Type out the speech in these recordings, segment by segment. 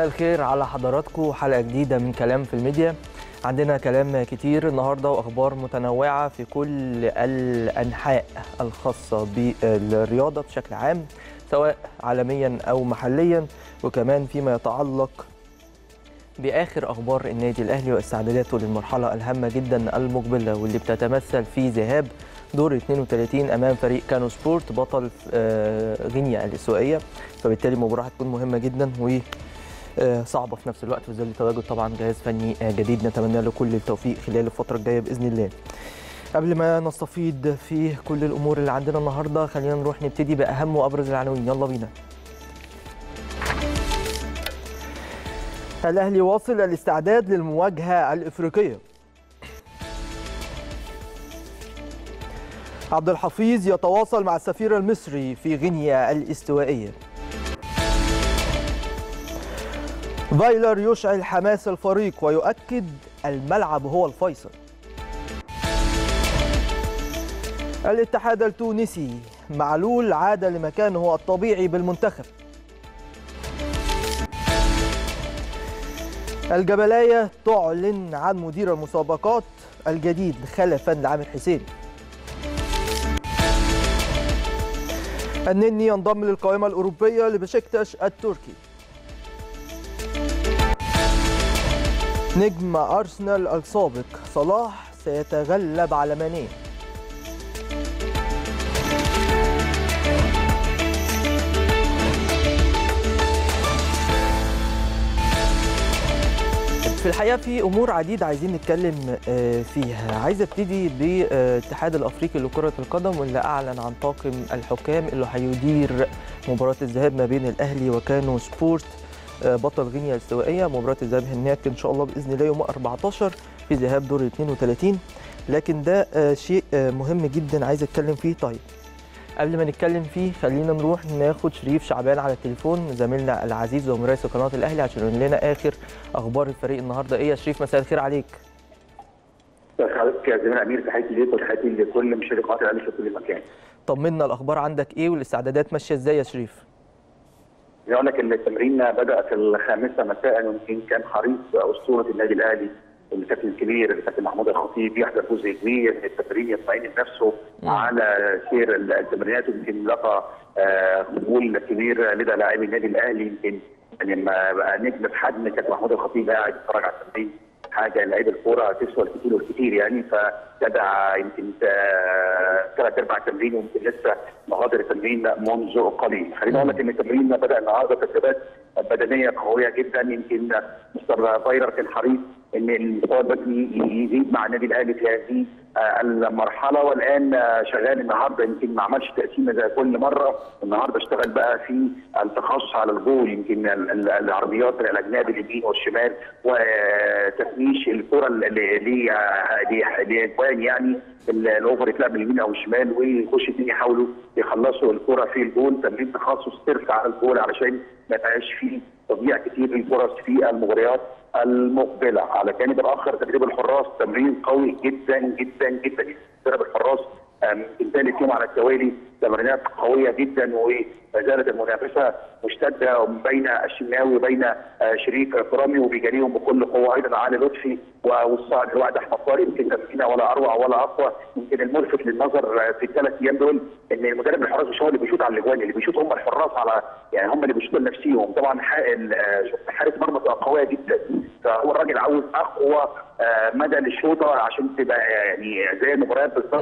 مساء الخير على حضراتكم. حلقة جديدة من كلام في الميديا. عندنا كلام كتير النهاردة وأخبار متنوعة في كل الأنحاء الخاصة بالرياضة بشكل عام سواء عالميا أو محليا وكمان فيما يتعلق بآخر أخبار النادي الأهلي واستعداداته للمرحلة الهامة جدا المقبلة واللي بتتمثل في ذهاب دور 32 أمام فريق كانو سبورت بطل غينيا الاستوائيه فبالتالي المباراه هتكون مهمة جدا و صعبة في نفس الوقت في ظل تواجد طبعا جهاز فني جديد نتمنى له كل التوفيق خلال الفترة الجاية بإذن الله. قبل ما نستفيض في كل الأمور اللي عندنا النهارده خلينا نروح نبتدي بأهم وأبرز العناوين يلا بينا. الأهلي واصل الاستعداد للمواجهة الإفريقية. عبد الحفيظ يتواصل مع السفير المصري في غينيا الاستوائية. فايلر يشعل حماس الفريق ويؤكد الملعب هو الفيصل. الاتحاد التونسي معلول عاد لمكانه الطبيعي بالمنتخب. الجبلايه تعلن عن مدير المسابقات الجديد خلفا لعامر حسين. النني ينضم للقائمة الأوروبية لبشكتش التركي نجم أرسنال السابق. صلاح سيتغلب على ماني. في الحقيقة في أمور عديدة عايزين نتكلم فيها. عايز ابتدي بالاتحاد الأفريقي لكرة القدم واللي أعلن عن طاقم الحكام اللي هيدير مباراة الذهاب ما بين الأهلي وكانو سبورت. بطل غينيا الاستوائية مباراة الذهاب هناك إن شاء الله بإذن الله يوم 14 في ذهاب دور 32 لكن ده شيء مهم جدا عايز أتكلم فيه. طيب قبل ما نتكلم فيه خلينا نروح ناخد شريف شعبان على التليفون زميلنا العزيز ومراسل قناة الأهلي عشان يقول لنا آخر أخبار الفريق النهارده. إيه يا شريف؟ مساء الخير عليك. حضرتك يا زميل أمير تحياتي ليك وتحياتي لكل مشاهدي قناه الأهلي في كل مكان. طمنا الأخبار عندك إيه؟ والإستعدادات ماشية إزاي يا شريف؟ يقول لك إن التمرين بدا في الخامسة مساء ويمكن كان حريص أسطورة النادي الأهلي الكابتن الكبير الكابتن محمود الخطيب يحضر جزء كبير من التمرين يطمئن نفسه على سير التمرينات ويمكن لقى قبول كبير لدى لاعبي النادي الأهلي يمكن لما بقى نجم في حجم كابتن محمود الخطيب قاعد يتفرج على التمرين. حاجة لعيب الكورة تسوى الكتير والكتير يعني فجدع يمكن ثلاث ارباع تمرين ويمكن لسه مغادر التمرين منذ قليل. خليني أقول لك إن التمرين بدأ النهارده تدريبات بدنيه قوية جدا يمكن مستر فايرر كان حريص إن البدني يزيد مع النادي الأهلي في هذه المرحلة. والآن شغال النهارده يمكن ما عملش تقسيمه زي كل مرة. النهارده اشتغل بقى في التخصص على الجول يمكن العرضيات الاجناب اليمين والشمال وتفنيش الكرة اللي لأجوان يعني الأوفر يتلعب اليمين أو الشمال ويخش اثنين يحاولوا يخلصوا الكرة في الجول تمرين تخصص صرف على الجول علشان ما يبقاش فيه تضييع كتير للفرص في المباريات. المقبلة على الجانب الآخر تدريب الحراس تمرين قوي جدا جدا جدا. تدريب الحراس ثالث يوم على التوالي تمرينات قوية جدا وما زالت المنافسة مشتدة بين الشناوي وبين شريف اكرامي وبيجاريهم بكل قوة أيضا علي لطفي والصاعد الواحد احمد طارق يمكن تمرينه ولا أروع ولا أقوى يمكن الملفت للنظر في الثلاث أيام دول إن المدرب الحراس مش هو اللي بيشوط على الأجوان اللي بيشوط هم الحراس على يعني هم اللي بيشوطوا لنفسهم طبعا حارس مرمى قوية جدا. فهو الراجل عاوز أقوى مدى للشوطة عشان تبقى يعني زي المباريات بالظبط.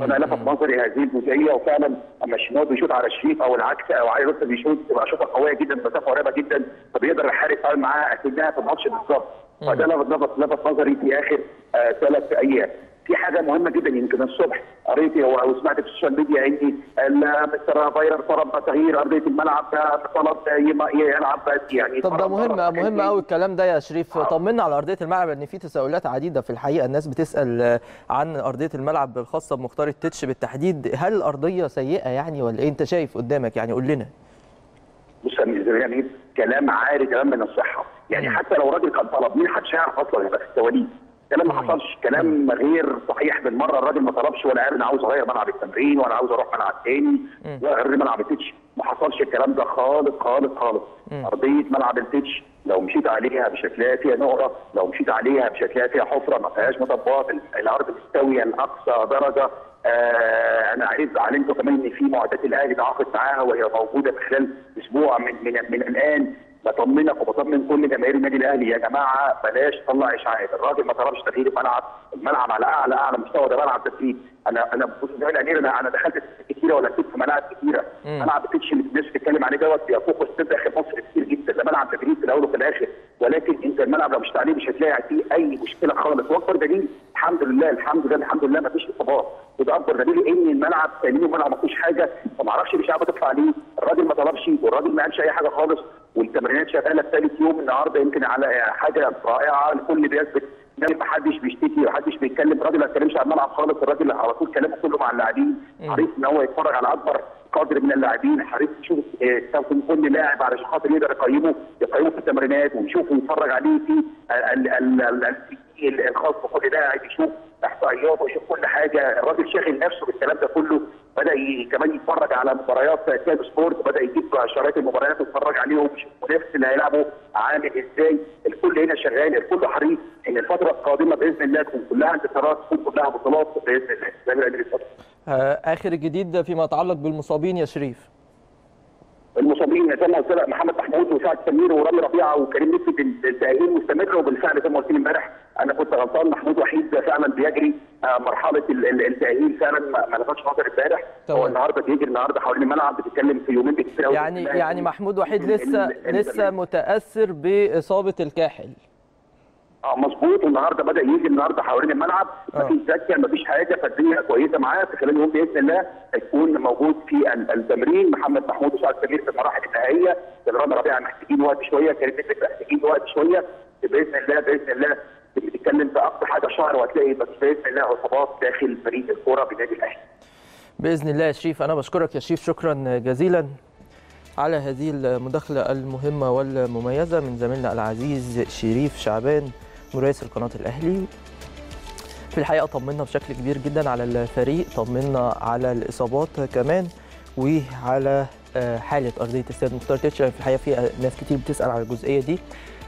فأنا لفت نظري هذه الجزئية وفعلا أما الشناوي بيشوط على الشريف أو العكس أو علي لطفي بيشوط تبقى شوطة قوية جدا مسافة قريبة جدا فبيقدر الحارس يتعامل معاها أكنها في الماتش بالظبط. فده لفت لفت نظري في آخر ثلاث أيام. في حاجة مهمة جدا يمكن الصبح قريت أو سمعت في السوشيال ميديا ان مستر فايلر طلب تغيير ارضيه الملعب طلب يلعب يعني طب ده مهم مهم قوي الكلام ده يا شريف. طمنا على أرضية الملعب لأن في تساؤلات عديدة في الحقيقة الناس بتسأل عن أرضية الملعب الخاصة بمختار التتش بالتحديد. هل الارضيه سيئة يعني ولا إيه؟ أنت شايف قدامك يعني قول لنا. بص يعني كلام عاري كلام من الصحة. يعني. حتى لو راجل كان طلب مين محدش هيعرف أصلا يبقى في التواليف كلام ما حصلش كلام غير صحيح بالمرة الراجل ما طلبش ولا قال أنا عاوز أغير ملعب التمرين ولا عاوز أروح ملعب تاني ولا غير ملعب التتش. ما حصلش الكلام ده خالص خالص خالص. أرضية ملعب التتش لو مشيت عليها مش هتلاقي فيها نقرة لو مشيت عليها مش هتلاقي فيها حفرة ما فيهاش مطبات الأرض مستوية لأقصى درجة. آه أنا عرفت علمت كمان إن في معدات الأهلي تعاقد معاها وهي موجودة في خلال أسبوع من من من الآن. بطمنك وبطمن كل جماهير النادي الأهلي. يا جماعة بلاش طلع إشاعات. الراجل ما طلبش تغيير الملعب. الملعب على أعلى أعلى مستوى. ده ملعب تدريب أنا أنا بص زي الأمير أنا أنا دخلت كتيرة ولا كنت في ملاعب كتيرة. ملعب التتش اللي الناس بتتكلم عليه دوت بيفوق استاد داخل مصر كتير جدا. ده ملعب تدريب في الأول وفي الآخر. ولكن أنت الملعب لو مش عليه مش هتلاقي فيه أي مشكلة خالص. واكبر دليل الحمد لله الحمد لله الحمد لله ما فيش اصابات وده أكبر دليل إن الملعب سليم الملعب ما فيهوش حاجة. فما أعرفش الاشاعه بتطلع عليه الراجل ما طلبش والراجل ما قالش أي حاجة خالص. والتمرينات شغالة في ثالث يوم النهارده يمكن على حاجة رائعة الكل بيثبت ما حدش بيشتكي ما حدش بيتكلم. الراجل ما اتكلمش عن الملعب خالص. الراجل على طول كلامه كله مع اللاعبين. حريص إن هو يتفرج على أكبر قدر من اللاعبين. حريص يشوف يستخدم كل لاعب علشان خاطر يقدر يقيمه يقيمه في التمرينات ويشوفه ويتفرج عليه في الخاص بكل لاعب يشوف احصائياته ويشوف كل حاجة. الراجل شاغل نفسه بالكلام ده كله. بدأ كمان يتفرج على مباريات كاب سبورت. بدأ يجيب شرايط المباريات ويتفرج عليهم. يشوف المنافس اللي هيلعبه عامل إزاي. الكل هنا شغال. الكل حريص إن الفترة القادمة بإذن الله تكون كلها انتصارات تكون كلها بطولات بإذن الله. آخر الجديد فيما يتعلق بالمصابين يا شريف. المصابين زي ما قلت لك محمد محمود وسعد سمير ورامي ربيعة وكريم نسبة التأهيل مستمر وبالفعل زي ما قلت امبارح غلطان محمود وحيد فعلا بيجري. مرحلة التأهيل فعلا ما لفتش نظر امبارح. هو النهارده بيجري النهارده حوالين الملعب بتتكلم في يومين بكتير قوي يعني يعني محمود وحيد لسه لسه متأثر بإصابة الكاحل. آه مظبوط. والنهارده بدأ يجي النهارده حوالين الملعب. مفيش زكه مفيش حاجة فالدنيا كويسة معاه. في خلال يوم بإذن الله هيكون موجود في التمرين. محمد محمود وسعد سمير في المراحل النهائية. رامي ربيعه محتاجين وقت شوية. كريم محتاجين وقت شوية. بإذن الله بإذن الله بتتكلم في أكتر حاجة شهر وهتلاقي بس باذن الله داخل فريق الكورة بالنادي الأهلي. بإذن الله يا شريف أنا بشكرك يا شريف شكرا جزيلا على هذه المداخلة المهمة والمميزة من زميلنا العزيز شريف شعبان مراسل قناة الأهلي في الحقيقة طمنا بشكل كبير جدا على الفريق طمنا على الإصابات كمان وعلى حالة أرضية استاد مختار تتش في الحقيقة في ناس كتير بتسأل على الجزئية دي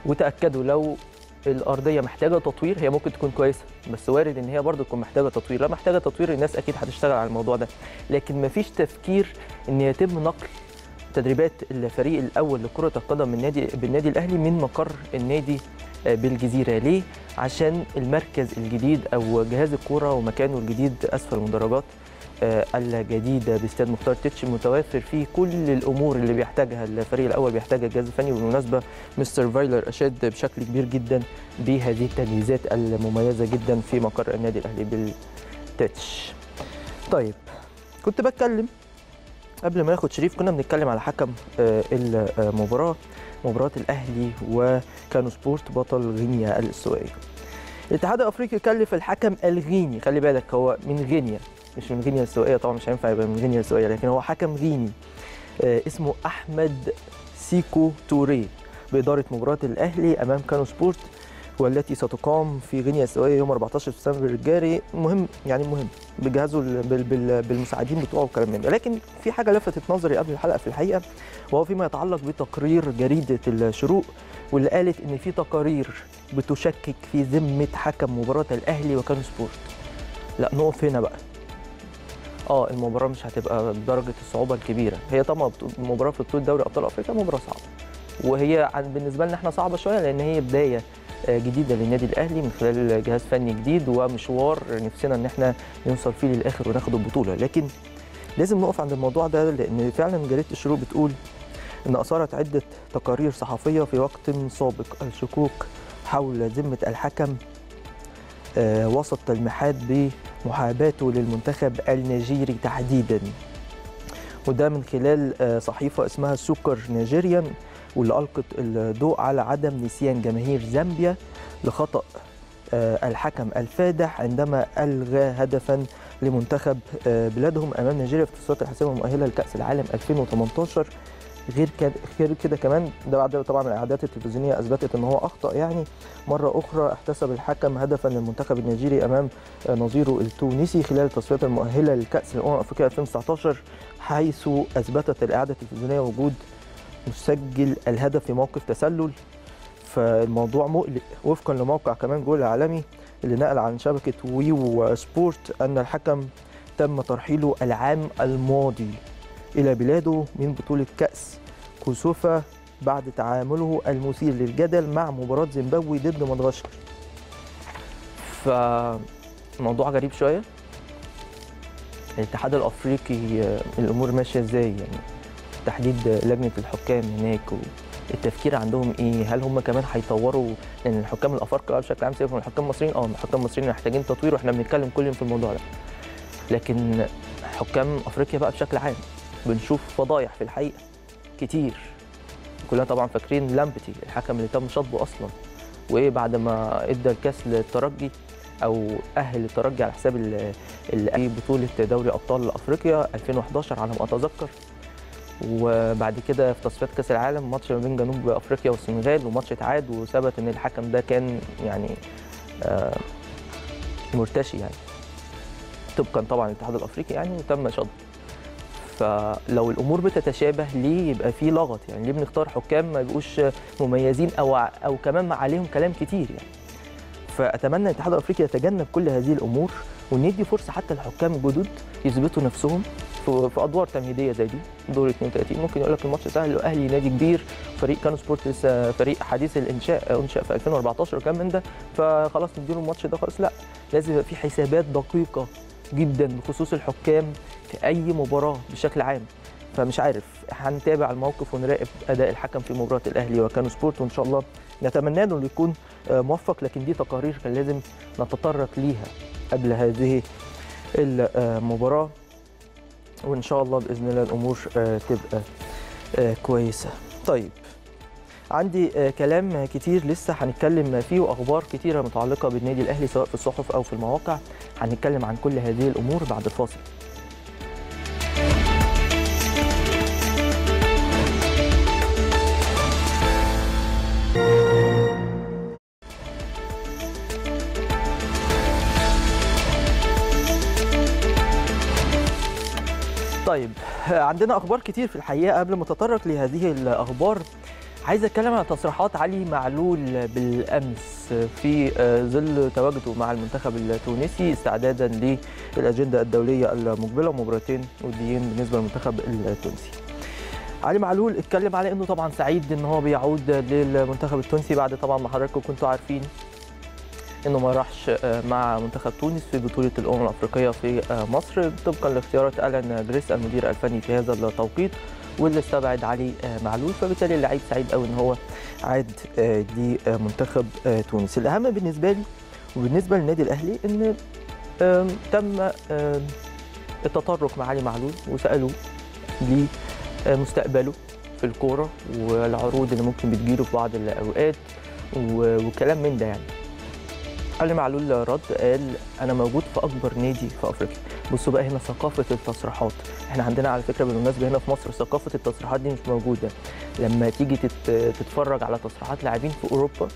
وتأكدوا لو الأرضية محتاجة تطوير هي ممكن تكون كويسة بس وارد إن هي برضه تكون محتاجة تطوير. لا محتاجة تطوير الناس أكيد هتشتغل على الموضوع ده. لكن مفيش تفكير إن يتم نقل تدريبات الفريق الأول لكرة القدم من نادي بالنادي الأهلي من مقر النادي بالجزيرة. ليه؟ عشان المركز الجديد أو جهاز الكورة ومكانه الجديد أسفل المدرجات. الجديدة باستاد مختار تتش متوفر فيه كل الأمور اللي بيحتاجها الفريق الأول بيحتاجها الجهاز الفني وبالمناسبه مستر فايلر أشاد بشكل كبير جدا بهذه التجهيزات المميزة جدا في مقر النادي الأهلي بالتتش. طيب كنت بتكلم قبل ما ناخد شريف كنا بنتكلم على حكم المباراة مباراة الأهلي وكانو سبورت بطل غينيا الاستوائيه. الاتحاد الأفريقي كلف الحكم الغيني خلي بالك هو من غينيا مش من غينيا الاستوائيه طبعا مش هينفع يبقى من غينيا الاستوائيه لكن هو حكم غيني آه اسمه أحمد سيكو توري بإدارة مباراة الأهلي أمام كانو سبورت والتي ستقام في غينيا الاستوائيه يوم 14 سبتمبر الجاري. مهم يعني مهم بجهازه بالمساعدين بتوعه والكلام من ده. لكن في حاجة لفتت نظري قبل الحلقة في الحقيقة وهو فيما يتعلق بتقرير جريدة الشروق واللي قالت إن في تقارير بتشكك في ذمة حكم مباراة الأهلي وكانو سبورت. لا نقف هنا بقى. آه المباراة مش هتبقى بدرجة الصعوبة الكبيرة. هي طبعا مباراه في بطولة دوري أبطال أفريقيا مباراة صعبة. وهي بالنسبة لنا إحنا صعبة شوية لأن هي بداية جديدة للنادي الأهلي من خلال جهاز فني جديد ومشوار نفسنا إن إحنا نوصل فيه للآخر وناخد البطولة. لكن لازم نقف عند الموضوع ده لأن فعلا جريده الشروق بتقول إن أثارت عدة تقارير صحفية في وقت سابق. الشكوك حول ذمة الحكم وسط تلميحات بمحاباته للمنتخب النيجيري تحديدا. وده من خلال صحيفة اسمها سوكر نيجيريان واللي ألقت الضوء على عدم نسيان جماهير زامبيا لخطأ الحكم الفادح عندما ألغى هدفا لمنتخب بلادهم أمام نيجيريا في تصفيات الحاسمه المؤهلة لكأس العالم 2018 غير كده غير كده كمان ده بعد طبعا الاعادات التلفزيونية أثبتت إن هو أخطأ. يعني مرة أخرى احتسب الحكم هدفا للمنتخب النيجيري أمام نظيره التونسي خلال التصفيات المؤهلة لكأس الأمم الأفريقية 2019 حيث أثبتت الإعادة التلفزيونية وجود مسجل الهدف في موقف تسلل. فالموضوع مقلق وفقا لموقع كمان جول العالمي اللي نقل عن شبكة ويو سبورت أن الحكم تم ترحيله العام الماضي. إلى بلاده من بطولة كأس كوسوفا بعد تعامله المثير للجدل مع مباراة زيمبابوي ضد مدغشقر. فموضوع غريب شوية. الاتحاد الأفريقي الأمور ماشية إزاي؟ يعني تحديد لجنة الحكام هناك التفكير عندهم إيه؟ هل هم كمان هيطوروا؟ لأن الحكام الأفارقة بشكل عام سيبهم من الحكام المصريين آه الحكام المصريين محتاجين تطوير وإحنا بنتكلم كل يوم في الموضوع ده. لكن حكام أفريقيا بقى بشكل عام بنشوف فضايح في الحقيقة كتير. كلنا طبعا فاكرين لامبتي الحكم اللي تم شطبه أصلا. وإيه بعد ما إدى الكاس للترجي أو أهل الترجي على حساب ال بطولة دوري أبطال أفريقيا 2011 على ما أتذكر. وبعد كده في تصفيات كأس العالم ماتش ما بين جنوب أفريقيا والسنغال وماتش اتعاد وثبت إن الحكم ده كان يعني آه مرتشي يعني. طبقا طبعا للاتحاد الأفريقي يعني وتم شطبه. فلو الأمور بتتشابه ليه يبقى في لغط؟ يعني ليه بنختار حكام ما يبقوش مميزين أو أو كمان عليهم كلام كتير يعني؟ فأتمنى الاتحاد الافريقي يتجنب كل هذه الأمور وان يدي فرصة حتى للحكام الجدد يثبتوا نفسهم في أدوار تمهيدية زي دي. دور 32 ممكن يقول لك الماتش سهل وأهلي نادي كبير فريق كانو سبورت لسه فريق حديث الإنشاء انشا في 2014 وكلام من ده. فخلاص نديله الماتش ده خلاص. لا لازم يبقى في حسابات دقيقة جدا بخصوص الحكام في أي مباراة بشكل عام. فمش عارف هنتابع الموقف ونراقب أداء الحكم في مباراة الأهلي وكانو سبورت وإن شاء الله نتمنى له يكون موفق. لكن دي تقارير كان لازم نتطرق ليها قبل هذه المباراه وإن شاء الله بإذن الله الأمور تبقى كويسة. طيب عندي كلام كتير لسه هنتكلم فيه وأخبار كتيرة متعلقة بالنادي الأهلي سواء في الصحف أو في المواقع. هنتكلم عن كل هذه الأمور بعد الفاصل. طيب عندنا أخبار كتير في الحقيقة قبل ما اتطرق لهذه الأخبار. عايز أتكلم عن تصريحات علي معلول بالأمس في ظل تواجده مع المنتخب التونسي استعدادا للأجندة الدولية المقبلة مباراتين وديين بالنسبة للمنتخب التونسي. علي معلول اتكلم على إنه طبعا سعيد إن هو بيعود للمنتخب التونسي بعد طبعا ما حضراتكم كنتوا عارفين إنه ما راحش مع منتخب تونس في بطولة الأمم الأفريقية في مصر طبقا لاختيارات ألان جريس المدير الفني في هذا التوقيت واللي استبعد علي معلول. فبالتالي اللعيب سعيد قوي إن هو عاد لمنتخب تونس. الأهم بالنسبة لي وبالنسبة للنادي الأهلي إن تم التطرق مع علي معلول وسالوه لمستقبله في الكورة والعروض اللي ممكن بتجيله في بعض الأوقات وكلام من ده يعني. علي معلول رد قال أنا موجود في أكبر نادي في أفريقيا. بصوا بقى هنا ثقافة التصريحات. إحنا عندنا على فكرة بالمناسبة هنا في مصر ثقافة التصريحات دي مش موجودة. لما تيجي تتفرج على تصريحات لاعبين في أوروبا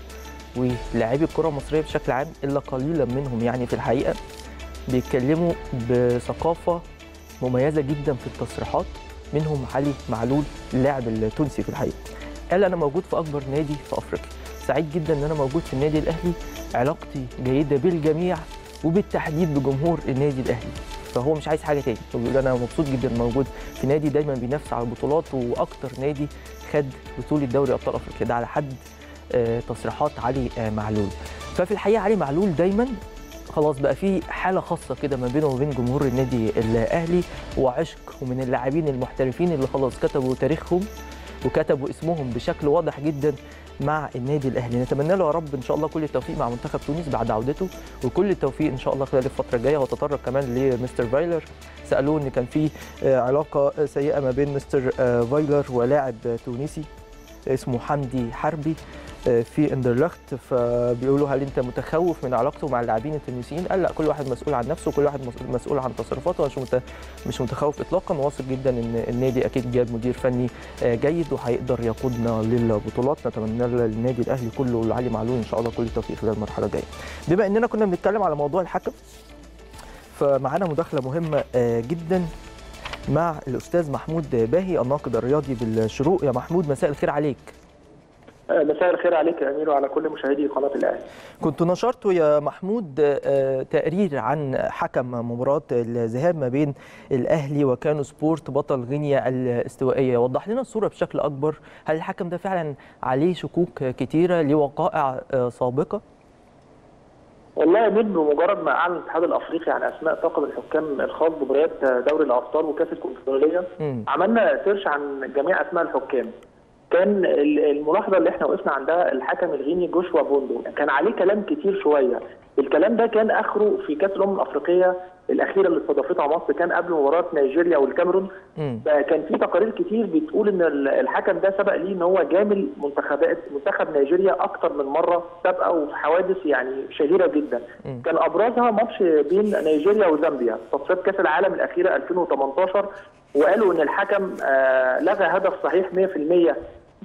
ولاعبي الكرة المصرية بشكل عام إلا قليلا منهم يعني في الحقيقة بيتكلموا بثقافة مميزة جدا في التصريحات. منهم علي معلول اللاعب التونسي في الحقيقة. قال أنا موجود في أكبر نادي في أفريقيا. سعيد جدا إن أنا موجود في النادي الأهلي. علاقتي جيدة بالجميع وبالتحديد بجمهور النادي الأهلي. فهو مش عايز حاجة تاني. هو بيقول أنا مبسوط جدا موجود في نادي دايما بينافس على البطولات وأكتر نادي خد بطولة دوري أبطال أفريقيا. ده على حد تصريحات علي معلول. ففي الحقيقة علي معلول دايما خلاص بقى في حالة خاصة كده ما بينه وبين جمهور النادي الأهلي وعشق ومن اللاعبين المحترفين اللي خلاص كتبوا تاريخهم وكتبوا اسمهم بشكل واضح جدا مع النادي الأهلي. نتمنى له يا رب إن شاء الله كل التوفيق مع منتخب تونس بعد عودته وكل التوفيق إن شاء الله خلال الفترة الجاية. وتطرق كمان لمستر فايلر. سألوه إن كان في علاقة سيئة ما بين مستر فايلر ولاعب تونسي. اسمه حمدي حرباوي في اندرلخت. فبيقولوا هل انت متخوف من علاقته مع اللاعبين التونسيين؟ قال لا كل واحد مسؤول عن نفسه وكل واحد مسؤول عن تصرفاته. مش مش متخوف اطلاقا. واثق جدا إن النادي أكيد جاب مدير فني جيد وهيقدر يقودنا للبطولات. نتمنى للنادي الأهلي كله لعلي معلول. إن شاء الله كل التوفيق خلال المرحلة الجاية. بما إننا كنا بنتكلم على موضوع الحكم فمعانا مداخلة مهمة جدا. مع الأستاذ محمود باهي الناقد الرياضي بالشروق. يا محمود مساء الخير عليك. مساء الخير عليك يا أمير وعلى كل مشاهدي قناة الأهلي. كنت نشرت يا محمود تقرير عن حكم مباراة الذهاب ما بين الأهلي وكانو سبورت بطل غينيا الاستوائية. وضح لنا الصورة بشكل أكبر. هل الحكم ده فعلا عليه شكوك كتيرة لوقائع سابقة؟ والله يا بمجرد ما أعلن الاتحاد الأفريقي عن اسماء طاقم الحكام الخاص بمباريات دوري الأبطال وكأس الكونفدرالية عملنا search عن جميع أسماء الحكام. كان الملاحظة اللي إحنا وقفنا عندها الحكم الغيني جوشوا بوندو كان عليه كلام كتير شوية. الكلام ده كان آخره في كأس الأمم الأفريقية الأخيرة اللي استضافتها مصر كان قبل مباراة نيجيريا والكاميرون. كان في تقارير كتير بتقول إن الحكم ده سبق ليه إن هو جامل منتخبات منتخب نيجيريا أكتر من مرة سابقة وفي حوادث يعني شهيرة جدا. م. كان أبرزها ماتش بين نيجيريا وزامبيا. تصفيات كأس العالم الأخيرة 2018 وقالوا إن الحكم آه لغى هدف صحيح 100%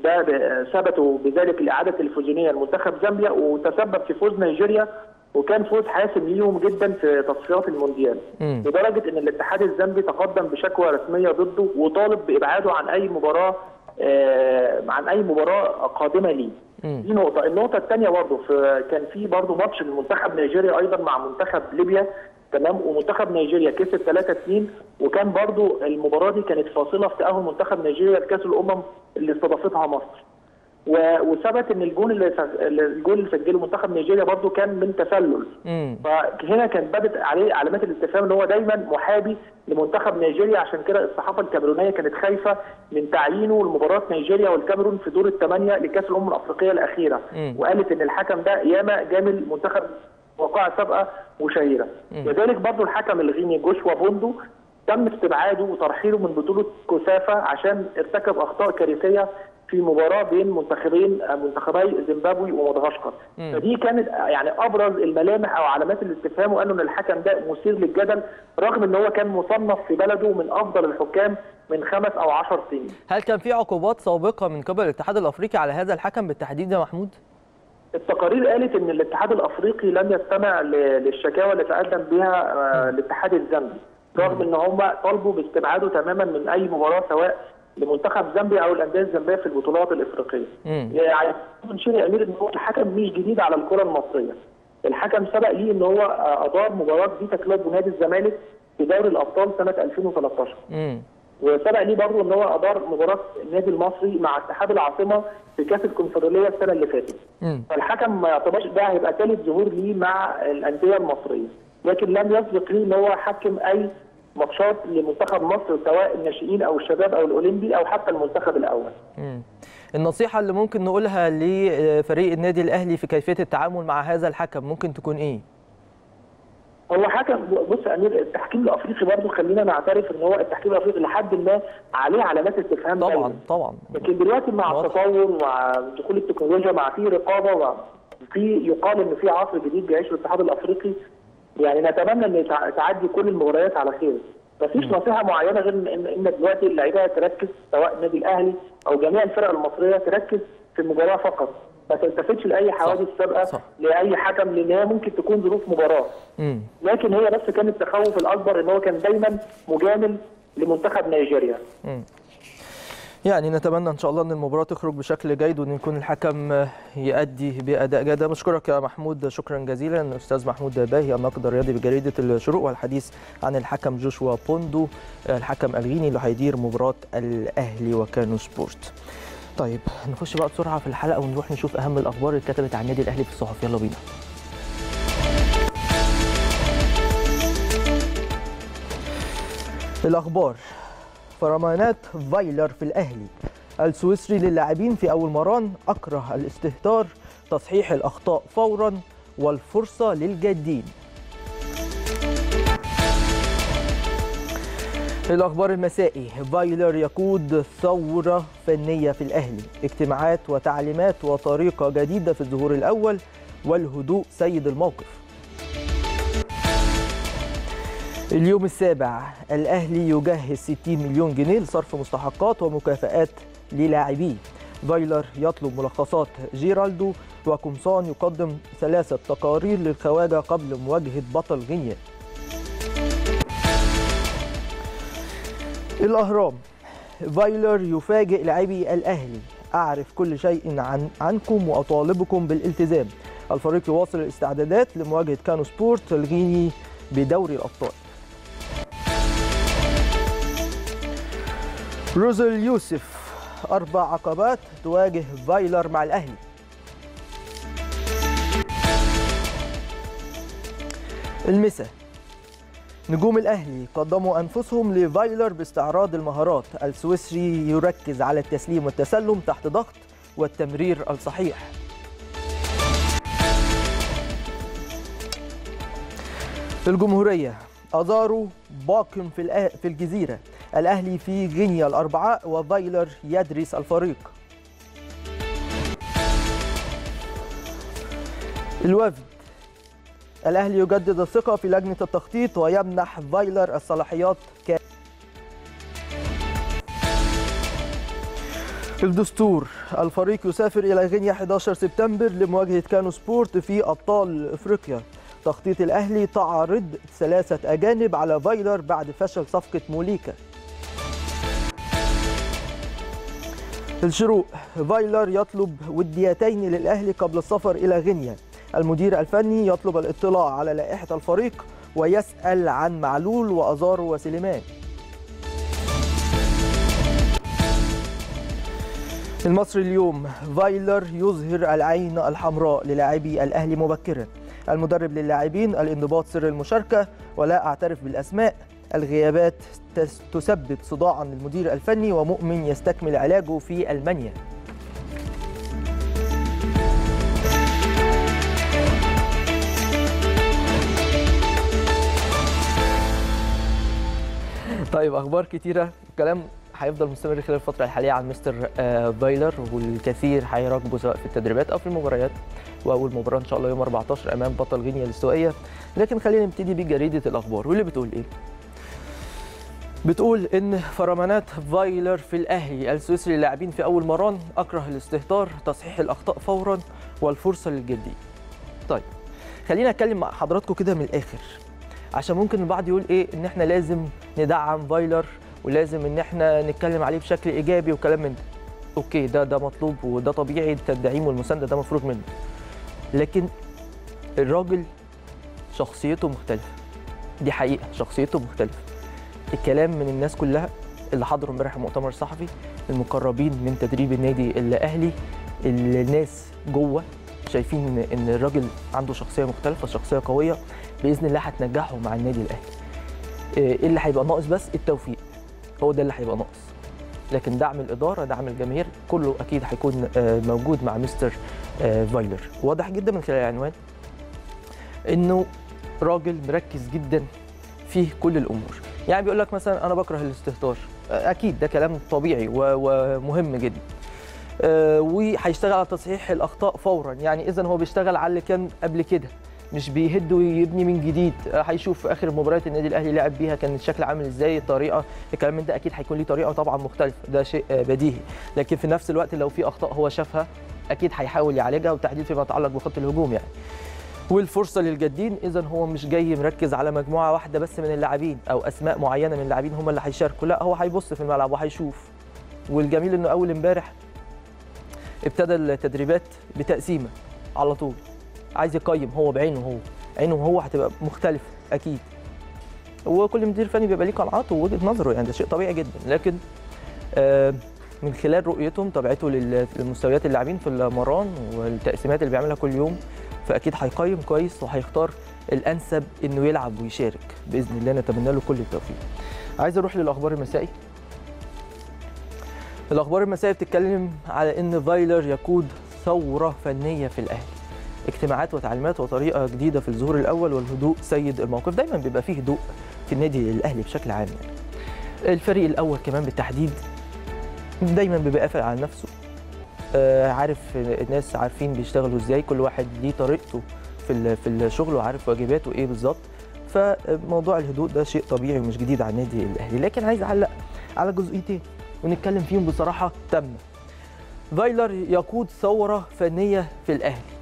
ده ثبتوا بذلك الاعاده التلفزيونيه لمنتخب زامبيا وتسبب في فوز نيجيريا وكان فوز حاسم ليهم جدا في تصفيات المونديال. لدرجة إن الاتحاد الزامبي تقدم بشكوى رسمية ضده وطالب بإبعاده عن أي مباراة آه عن أي مباراة قادمة ليه. دي نقطة. النقطة الثانية برضه كان في برضه ماتش لمنتخب نيجيريا أيضا مع منتخب ليبيا. تمام؟ ومنتخب نيجيريا كسب 3 2 وكان برضو المباراة دي كانت فاصلة في تأهل منتخب نيجيريا لكأس الأمم اللي استضافتها مصر وثبت إن الجول اللي الجول اللي سجله منتخب نيجيريا برضو كان من تسلل. فهنا كانت بدت عليه علامات الاستفهام إن هو دايما محابي لمنتخب نيجيريا عشان كده الصحافة الكاميرونية كانت خايفة من تعيينه لمباراة نيجيريا والكاميرون في دور الثمانية لكأس الأمم الأفريقية الأخيرة. وقالت إن الحكم ده ياما جامل منتخب وقائع سابقة وشهيره لذلك برضو الحكم الغيني جوشوا بوندو تم استبعاده وترحيله من بطولة كوسافا عشان ارتكب أخطاء كارثية في مباراة بين منتخبين منتخبي زيمبابوي ومدغشقر. فدي كانت يعني أبرز الملامح أو علامات الاستفهام وانه إن الحكم ده مثير للجدل رغم إن هو كان مصنف في بلده من أفضل الحكام من خمس أو عشر سنين. هل كان في عقوبات سابقة من قبل الاتحاد الأفريقي على هذا الحكم بالتحديد يا محمود؟ التقارير قالت إن الاتحاد الأفريقي لم يستمع للشكاوى اللي تقدم بها الاتحاد الزامبي رغم إن هم طالبوا باستبعاده تماما من أي مباراة سواء لمنتخب زامبيا أو الأندية الزامبية في البطولات الإفريقية. يعني نشير يا أمير إن هو الحكم مش جديد على الكرة المصرية. الحكم سبق ليه إن هو أدار مباراة فيتا كلوب ونادي الزمالك في دوري الأبطال سنة 2013. امم وسبق ليه برضه إن هو أدار مباراة النادي المصري مع اتحاد العاصمة في كأس الكونفدرالية السنة اللي فاتت. فالحكم ما يعتبرش ده هيبقى ثالث ظهور ليه مع الأندية المصرية. لكن لم يسبق ليه إن هو حكم أي ماتشات لمنتخب مصر سواء الناشئين أو الشباب أو الأولمبي أو حتى المنتخب الأول. مم. النصيحة اللي ممكن نقولها لفريق النادي الأهلي في كيفية التعامل مع هذا الحكم ممكن تكون إيه؟ هو حكم بص أمير التحكيم الأفريقي برضه خلينا نعترف إن هو التحكيم الأفريقي لحد ما عليه علامات استفهام طبعا دايما. طبعا لكن دلوقتي مع التطور ومع دخول التكنولوجيا مع في رقابة وفي يقال إن في عصر جديد بيعيشه الاتحاد الأفريقي يعني نتمنى إن تعدي كل المباريات على خير. مفيش نصيحة معينة غير ان ان دلوقتي اللعيبة تركز سواء النادي الأهلي أو جميع الفرق المصرية تركز في المباراة فقط. ما تلتفتش لأي حوادث سابقة لأي حكم لأن هي ممكن تكون ظروف مباراة. مم. لكن هي بس كان التخوف الأكبر إن هو كان دايما مجامل لمنتخب نيجيريا. مم. يعني نتمنى إن شاء الله إن المباراة تخرج بشكل جيد وإن يكون الحكم يؤدي بأداء جيد. بشكرك يا محمود. شكرا جزيلا. أستاذ محمود باهي الناقد الرياضي بجريدة الشروق والحديث عن الحكم جوشوا بوندو الحكم الغيني اللي هيدير مباراة الأهلي وكانو سبورت. طيب نخش بقى بسرعة في الحلقة ونروح نشوف أهم الأخبار اللي اتكتبت عن النادي الأهلي في الصحف. يلا بينا. الأخبار. فرمانات فايلر في الأهلي. السويسري للاعبين في أول مران أكره الاستهتار تصحيح الأخطاء فورا والفرصة للجادين الأخبار المسائي فايلر يقود ثورة فنية في الأهلي. اجتماعات وتعليمات وطريقة جديدة في الظهور الأول والهدوء سيد الموقف. اليوم السابع الأهلي يجهز 60 مليون جنيه لصرف مستحقات ومكافآت للاعبيه فايلر يطلب ملخصات جيرالدو وقمصان يقدم ثلاثة تقارير للخواجة قبل مواجهة بطل غينيا. الأهرام فايلر يفاجئ لاعبي الأهلي. أعرف كل شيء عن عنكم وأطالبكم بالالتزام. الفريق يواصل الاستعدادات لمواجهة كانو سبورت الغيني بدوري الأبطال. روز اليوسف أربع عقبات تواجه فايلر مع الأهلي. المساء نجوم الأهلي قدموا أنفسهم لفايلر باستعراض المهارات. السويسري يركز على التسليم والتسلم تحت ضغط والتمرير الصحيح. الجمهورية أزارو باقم في. في الجزيرة. الأهلي في غينيا الأربعاء وفايلر يدرس الفريق. الوفد. الأهلي يجدد الثقة في لجنة التخطيط ويمنح فايلر الصلاحيات ك... الدستور. الفريق يسافر إلى غينيا 11 سبتمبر لمواجهة كانو سبورت في أبطال إفريقيا. تخطيط الأهلي تعرض ثلاثة أجانب على فايلر بعد فشل صفقة موليكا. الشروق فايلر يطلب وديتين للأهلي قبل السفر إلى غينيا. المدير الفني يطلب الاطلاع على لائحة الفريق ويسأل عن معلول وأزارو وسليمان. المصري اليوم فايلر يظهر العين الحمراء للاعبي الأهلي مبكرا. المدرب للاعبين الانضباط سر المشاركة ولا أعترف بالأسماء. الغيابات تسبب صداعا للمدير الفني ومؤمن يستكمل علاجه في ألمانيا. طيب أخبار كتيرة. الكلام هيفضل مستمر خلال الفترة الحالية عن مستر فايلر والكثير هيراقبه سواء في التدريبات أو في المباريات. واول مباراة إن شاء الله يوم 14 أمام بطل غينيا الاستوائية. لكن خلينا نبتدي بجريده الأخبار. واللي بتقول إيه؟ بتقول إن فرمانات فايلر في الأهلي السويسري للاعبين في أول مران أكره الاستهتار تصحيح الأخطاء فورا والفرصة للجادين. طيب خلينا أتكلم مع حضراتكم كده من الآخر. عشان ممكن البعض يقول إيه؟ إن إحنا لازم ندعم فايلر ولازم إن إحنا نتكلم عليه بشكل إيجابي وكلام من ده. okay ده ده مطلوب وده طبيعي التدعيم والمساندة ده مفروض منه. لكن الراجل شخصيته مختلفة. دي حقيقة شخصيته مختلفة. الكلام من الناس كلها اللي حضروا امبارح المؤتمر الصحفي المقربين من تدريب النادي الأهلي الناس جوه شايفين ان الراجل عنده شخصية مختلفة شخصية قوية بإذن الله هتنجحه مع النادي الأهلي. إيه اللي هيبقى ناقص بس؟ التوفيق. هو ده اللي هيبقى ناقص. لكن دعم الإدارة دعم الجماهير كله أكيد هيكون موجود مع مستر فايلر. واضح جدا من خلال العنوان إنه راجل مركز جدا في كل الأمور. يعني بيقول لك مثلا أنا بكره الاستهتار. أكيد ده كلام طبيعي ومهم جدا. وهيشتغل على تصحيح الأخطاء فورا. يعني اذا هو بيشتغل على اللي كان قبل كده. مش بيهد ويبني من جديد. هيشوف آخر مباريات النادي الأهلي لعب بيها كان الشكل عامل إزاي. الطريقة الكلام من ده أكيد هيكون ليه طريقة طبعا مختلفه ده شيء بديهي. لكن في نفس الوقت لو في أخطاء هو شافها أكيد هيحاول يعالجها وتحديد فيما يتعلق بخط الهجوم يعني. والفرصة للجادين اذا هو مش جاي مركز على مجموعة واحدة بس من اللاعبين أو أسماء معينة من اللاعبين هم اللي هيشاركوا لا هو هيبص في الملعب وهيشوف. والجميل إنه أول إمبارح ابتدى التدريبات بتقسيمة على طول. عايز يقيم هو بعينه هو عينه هو هتبقى مختلفة أكيد. وكل مدير فني بيبقى ليه قناعاته ووجهة نظره يعني ده شيء طبيعي جدا. لكن آه من خلال رؤيتهم تبعته لمستويات اللاعبين في المران والتقسيمات اللي بيعملها كل يوم فأكيد هيقيم كويس وهيختار الأنسب إنه يلعب ويشارك بإذن الله نتمنى له كل التوفيق. عايز أروح للأخبار المسائي؟ الأخبار المسائيه بتتكلم على إن فايلر يقود ثورة فنية في الأهلي. اجتماعات وتعليمات وطريقة جديدة في الظهور الأول والهدوء سيد الموقف. دايما بيبقى فيه هدوء في النادي الأهلي بشكل عام. يعني الفريق الأول كمان بالتحديد دايما بيبقى قافل على نفسه. آه عارف الناس عارفين بيشتغلوا إزاي كل واحد ليه طريقته في في الشغل وعارف واجباته إيه بالظبط. فموضوع الهدوء ده شيء طبيعي ومش جديد على النادي الأهلي. لكن عايز أعلق على جزئيتين ونتكلم فيهم بصراحة تامة. فايلر يقود ثورة فنية في الأهلي.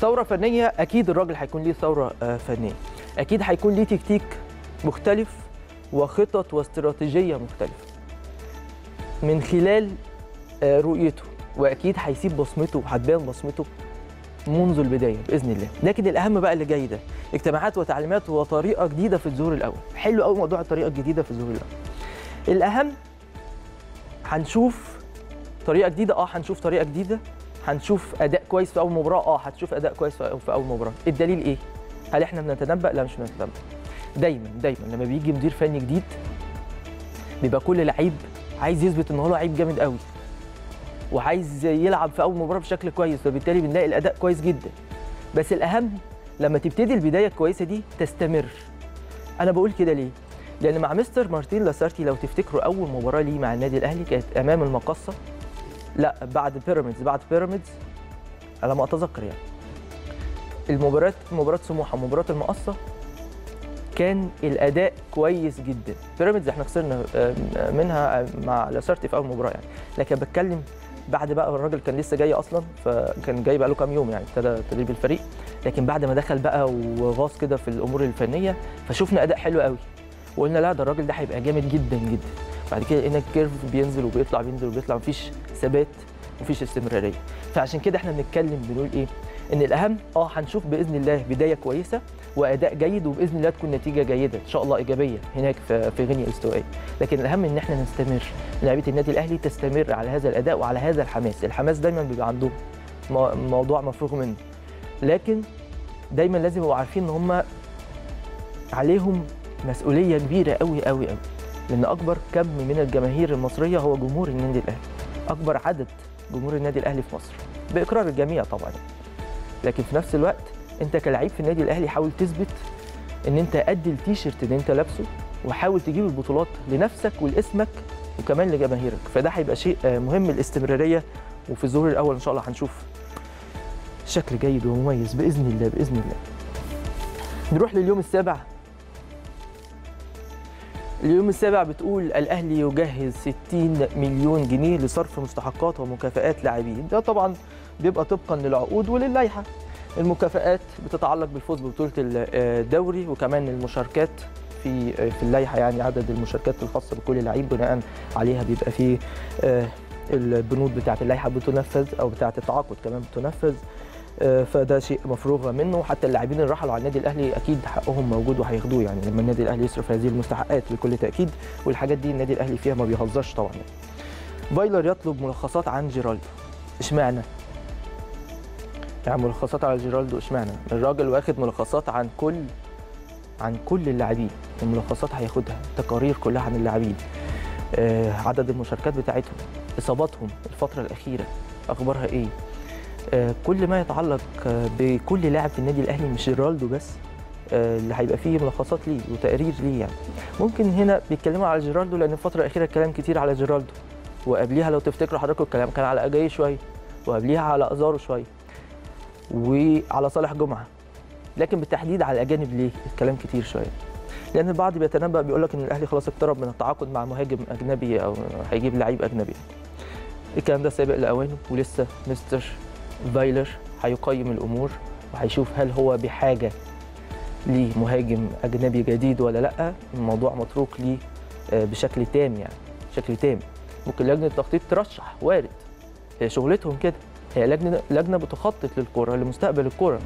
ثورة فنية أكيد الراجل هيكون ليه ثورة فنية. أكيد هيكون ليه تكتيك مختلف وخطط واستراتيجية مختلفة. من خلال رؤيته وأكيد هيسيب بصمته وهتبان بصمته منذ البداية بإذن الله. لكن الأهم بقى اللي جاي ده اجتماعات وتعليمات وطريقة جديدة في الظهور الأول. حلو قوي موضوع الطريقة الجديدة في الظهور الأول. الأهم هنشوف طريقة جديدة. آه هنشوف طريقة جديدة. هنشوف أداء كويس في أول مباراة. آه هتشوف أداء كويس في أول مباراة. الدليل إيه؟ هل إحنا بنتنبأ؟ لا مش بنتنبأ. دايما دايما لما بيجي مدير فني جديد بيبقى كل لعيب عايز يثبت إن هو لعيب جامد قوي وعايز يلعب في أول مباراة بشكل كويس فبالتالي بنلاقي الأداء كويس جدا. بس الأهم لما تبتدي البداية الكويسة دي تستمر. أنا بقول كده ليه؟ لأن مع مستر مارتين لاسارتي لو تفتكروا أول مباراة ليه مع النادي الأهلي كانت أمام المقصة. لا بعد بيراميدز بعد بيراميدز على ما أتذكر يعني. المباراه مباراه سموحة ومباراه المقصة كان الأداء كويس جدا. بيراميدز إحنا خسرنا منها مع لاسارتي في أول مباراة يعني. لكن بتكلم بعد بقى الراجل كان لسه جاي أصلا فكان جاي بقى له كام يوم يعني ابتدى تدريب الفريق. لكن بعد ما دخل بقى وغاص كده في الأمور الفنية فشفنا أداء حلو قوي. وقلنا لا ده الراجل ده هيبقى جامد جدا جدا. بعد كده لقينا الكيرف بينزل وبيطلع بينزل وبيطلع مفيش ثبات مفيش استمرارية. فعشان كده إحنا بنتكلم بنقول إيه؟ إن الأهم آه هنشوف بإذن الله بداية كويسة. وأداء جيد وبإذن الله تكون نتيجة جيدة إن شاء الله إيجابية هناك في غينيا الأستوائية. لكن الأهم إن إحنا نستمر. لعيبة النادي الأهلي تستمر على هذا الأداء وعلى هذا الحماس. الحماس دايما بيبقى عندهم موضوع مفروغ منه. لكن دايما لازم يبقوا عارفين إن هم عليهم مسؤولية كبيرة قوي قوي قوي لأن أكبر كم من الجماهير المصرية هو جمهور النادي الأهلي. أكبر عدد جمهور النادي الأهلي في مصر. بإقرار الجميع طبعا. لكن في نفس الوقت انت كلاعب في النادي الاهلي حاول تثبت ان انت قد التيشيرت اللي انت لابسه وحاول تجيب البطولات لنفسك ولاسمك وكمان لجماهيرك. فده هيبقى شيء مهم الاستمرارية. وفي الظهور الأول إن شاء الله هنشوف شكل جيد ومميز بإذن الله بإذن الله. نروح لليوم السابع. اليوم السابع بتقول الأهلي يجهز 60 مليون جنيه لصرف مستحقات ومكافآت لاعبين ده طبعا بيبقى طبقا للعقود وللائحة. المكافآت بتتعلق بالفوز ببطولة الدوري وكمان المشاركات في في اللائحة يعني عدد المشاركات الخاصة بكل لعيب بناء عليها بيبقى في البنود بتاعة اللائحة بتنفذ أو بتاعة التعاقد كمان بتنفذ فده شيء مفروغ منه حتى اللاعبين اللي راحوا على النادي الأهلي أكيد حقهم موجود وهياخدوه يعني لما النادي الأهلي يصرف هذه المستحقات بكل تأكيد والحاجات دي النادي الأهلي فيها ما بيهزرش طبعا يعني. فايلر يطلب ملخصات عن جيرالدو اشمعنى؟ يعني ملخصات على جيرالدو. اشمعنى؟ الراجل واخد ملخصات عن كل عن كل اللاعبين الملخصات هياخدها تقارير كلها عن اللاعبين. آه عدد المشاركات بتاعتهم إصاباتهم الفترة الأخيرة أخبارها إيه؟ آه كل ما يتعلق آه بكل لاعب في النادي الأهلي مش جيرالدو بس اللي هيبقى فيه ملخصات ليه وتقرير ليه يعني. ممكن هنا بيتكلموا على جيرالدو لأن الفترة الأخيرة الكلام كتير على جيرالدو. وقبليها لو تفتكروا حضراتكم الكلام كان على أجاي شوية وقبليها على أزارو شوية. وعلى صالح جمعة. لكن بالتحديد على الأجانب ليه؟ الكلام كتير شوية. لأن البعض بيتنبأ بيقول لك إن الأهلي خلاص اقترب من التعاقد مع مهاجم أجنبي أو هيجيب لعيب أجنبي. الكلام ده سابق لأوانه ولسه مستر فايلر هيقيم الأمور وهيشوف هل هو بحاجة لمهاجم أجنبي جديد ولا لأ. الموضوع متروك ليه بشكل تام يعني بشكل تام. ممكن لجنة التخطيط ترشح وارد هي شغلتهم كده. هي لجنه لجنة بتخطط للكوره لمستقبل الكوره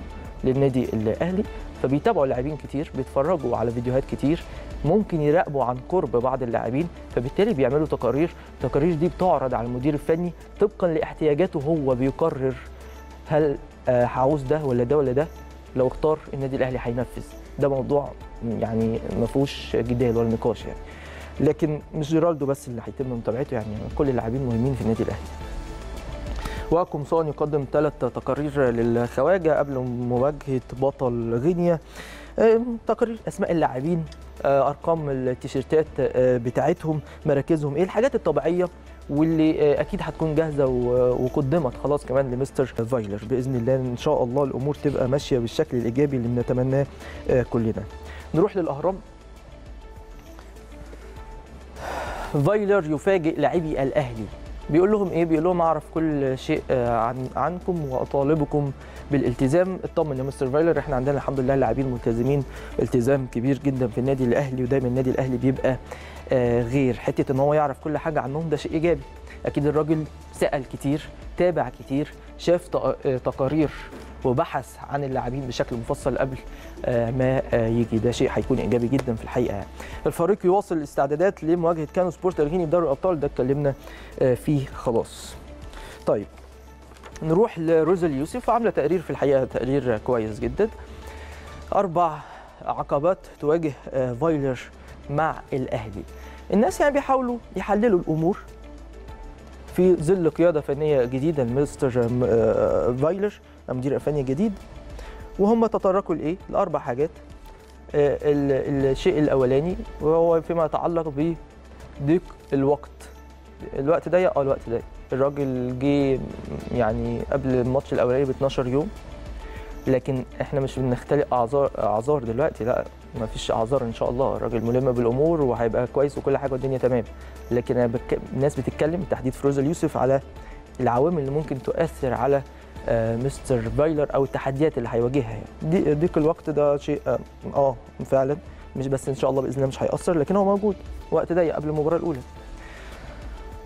للنادي الأهلي. فبيتابعوا لاعبين كتير بيتفرجوا على فيديوهات كتير ممكن يراقبوا عن قرب بعض اللاعبين. فبالتالي بيعملوا تقارير. التقارير دي بتعرض على المدير الفني طبقا لاحتياجاته هو بيقرر هل هعوز ده ولا ده ولا ده. لو اختار النادي الأهلي هينفذ. ده موضوع يعني ما فيهوش جدال ولا نقاش يعني. لكن مش جيرالدو بس اللي هيتم متابعته يعني كل اللاعبين مهمين في النادي الأهلي. وقمصان يقدم ثلاث تقارير للخواجة قبل مواجهة بطل غينيا. تقارير أسماء اللاعبين أرقام التيشيرتات بتاعتهم مراكزهم إيه الحاجات الطبيعية واللي أكيد هتكون جاهزة وقدمت خلاص كمان لمستر فايلر. بإذن الله إن شاء الله الأمور تبقى ماشية بالشكل الإيجابي اللي بنتمناه كلنا. نروح للأهرام. فايلر يفاجئ لاعبي الأهلي. بيقول لهم إيه؟ بيقول لهم أعرف كل شيء عن عنكم وأطالبكم بالالتزام اطمن يا مستر فايلر إحنا عندنا الحمد لله لاعبين ملتزمين التزام كبير جدا في النادي الأهلي ودايما النادي الأهلي بيبقى غير. حتة إن هو يعرف كل حاجة عنهم ده شيء إيجابي. أكيد الراجل سأل كتير تابع كتير شاف تقارير وبحث عن اللاعبين بشكل مفصل قبل ما يجي. ده شيء هيكون إيجابي جدا في الحقيقة يعني. الفريق يواصل الاستعدادات لمواجهة كانو سبورت الغيني في دوري الأبطال. ده اتكلمنا فيه خلاص. طيب نروح لروز اليوسف. عاملة تقرير في الحقيقة تقرير كويس جدا. أربع عقبات تواجه فايلر مع الأهلي. الناس يعني بيحاولوا يحللوا الأمور في ظل قيادة فنية جديدة لمستر فايلر المدير الفني الجديد وهم تطرقوا لإيه؟ لأربع حاجات. الشيء الأولاني وهو فيما يتعلق بضيق الوقت. الوقت ضيق؟ آه الوقت ضيق. الراجل جه يعني قبل الماتش الأولاني ب 12 يوم. لكن إحنا مش بنختلق اعذار أعذار دلوقتي. لا ما فيش أعذار إن شاء الله. الراجل ملم بالأمور وهيبقى كويس وكل حاجة والدنيا تمام. لكن بك... الناس بتتكلم بالتحديد في روز اليوسف على العوامل اللي ممكن تؤثر على آه مستر فايلر أو التحديات اللي هيواجهها يعني. ضيق الوقت ده شيء آه, آه فعلا. مش بس إن شاء الله بإذن الله مش هيأثر لكن هو موجود. وقت ضيق قبل المباراة الأولى.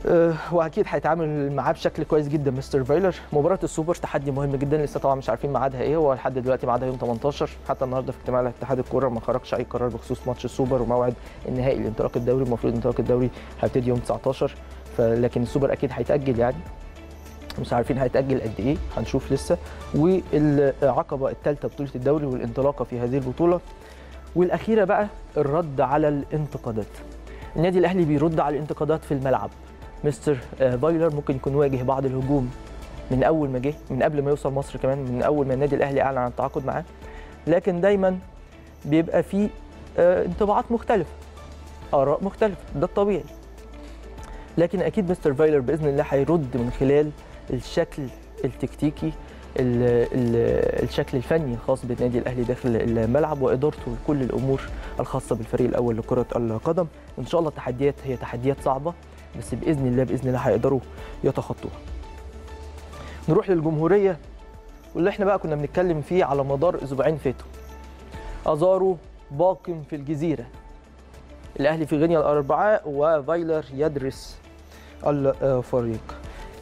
أه وأكيد هيتعامل معاه بشكل كويس جدا مستر فايلر مباراة السوبر تحدي مهم جدا لسه طبعا مش عارفين ميعادها إيه. هو لحد دلوقتي ميعادها يوم 18 حتى النهارده في اجتماع اتحاد الكوره ما خرجش أي قرار بخصوص ماتش السوبر وموعد النهائي لانطلاق الدوري. المفروض انطلاق الدوري هيبتدي يوم 19 لكن السوبر أكيد هيتأجل يعني. مش عارفين هيتأجل قد إيه هنشوف لسه. والعقبة الثالثه بطولة الدوري والانطلاقة في هذه البطولة. والأخيرة بقى الرد على الانتقادات. النادي الأهلي بيرد على الانتقادات في الملعب. مستر فايلر ممكن يكون واجه بعض الهجوم من أول ما جه من قبل ما يوصل مصر كمان من أول ما النادي الأهلي أعلن عن التعاقد معاه. لكن دايما بيبقى في انطباعات مختلفة آراء مختلفة. ده الطبيعي. لكن أكيد مستر فايلر بإذن الله هيرد من خلال الشكل التكتيكي ال ال الشكل الفني الخاص بالنادي الأهلي داخل الملعب وإدارته لكل الأمور الخاصة بالفريق الأول لكرة القدم. إن شاء الله التحديات هي تحديات صعبة بس بإذن الله بإذن الله هيقدروا يتخطوها. نروح للجمهورية واللي إحنا بقى كنا بنتكلم فيه على مدار أسبوعين فاتوا. أزارو باق في الجزيرة. الأهلي في غينيا الأربعاء وفايلر يدرس الفريق.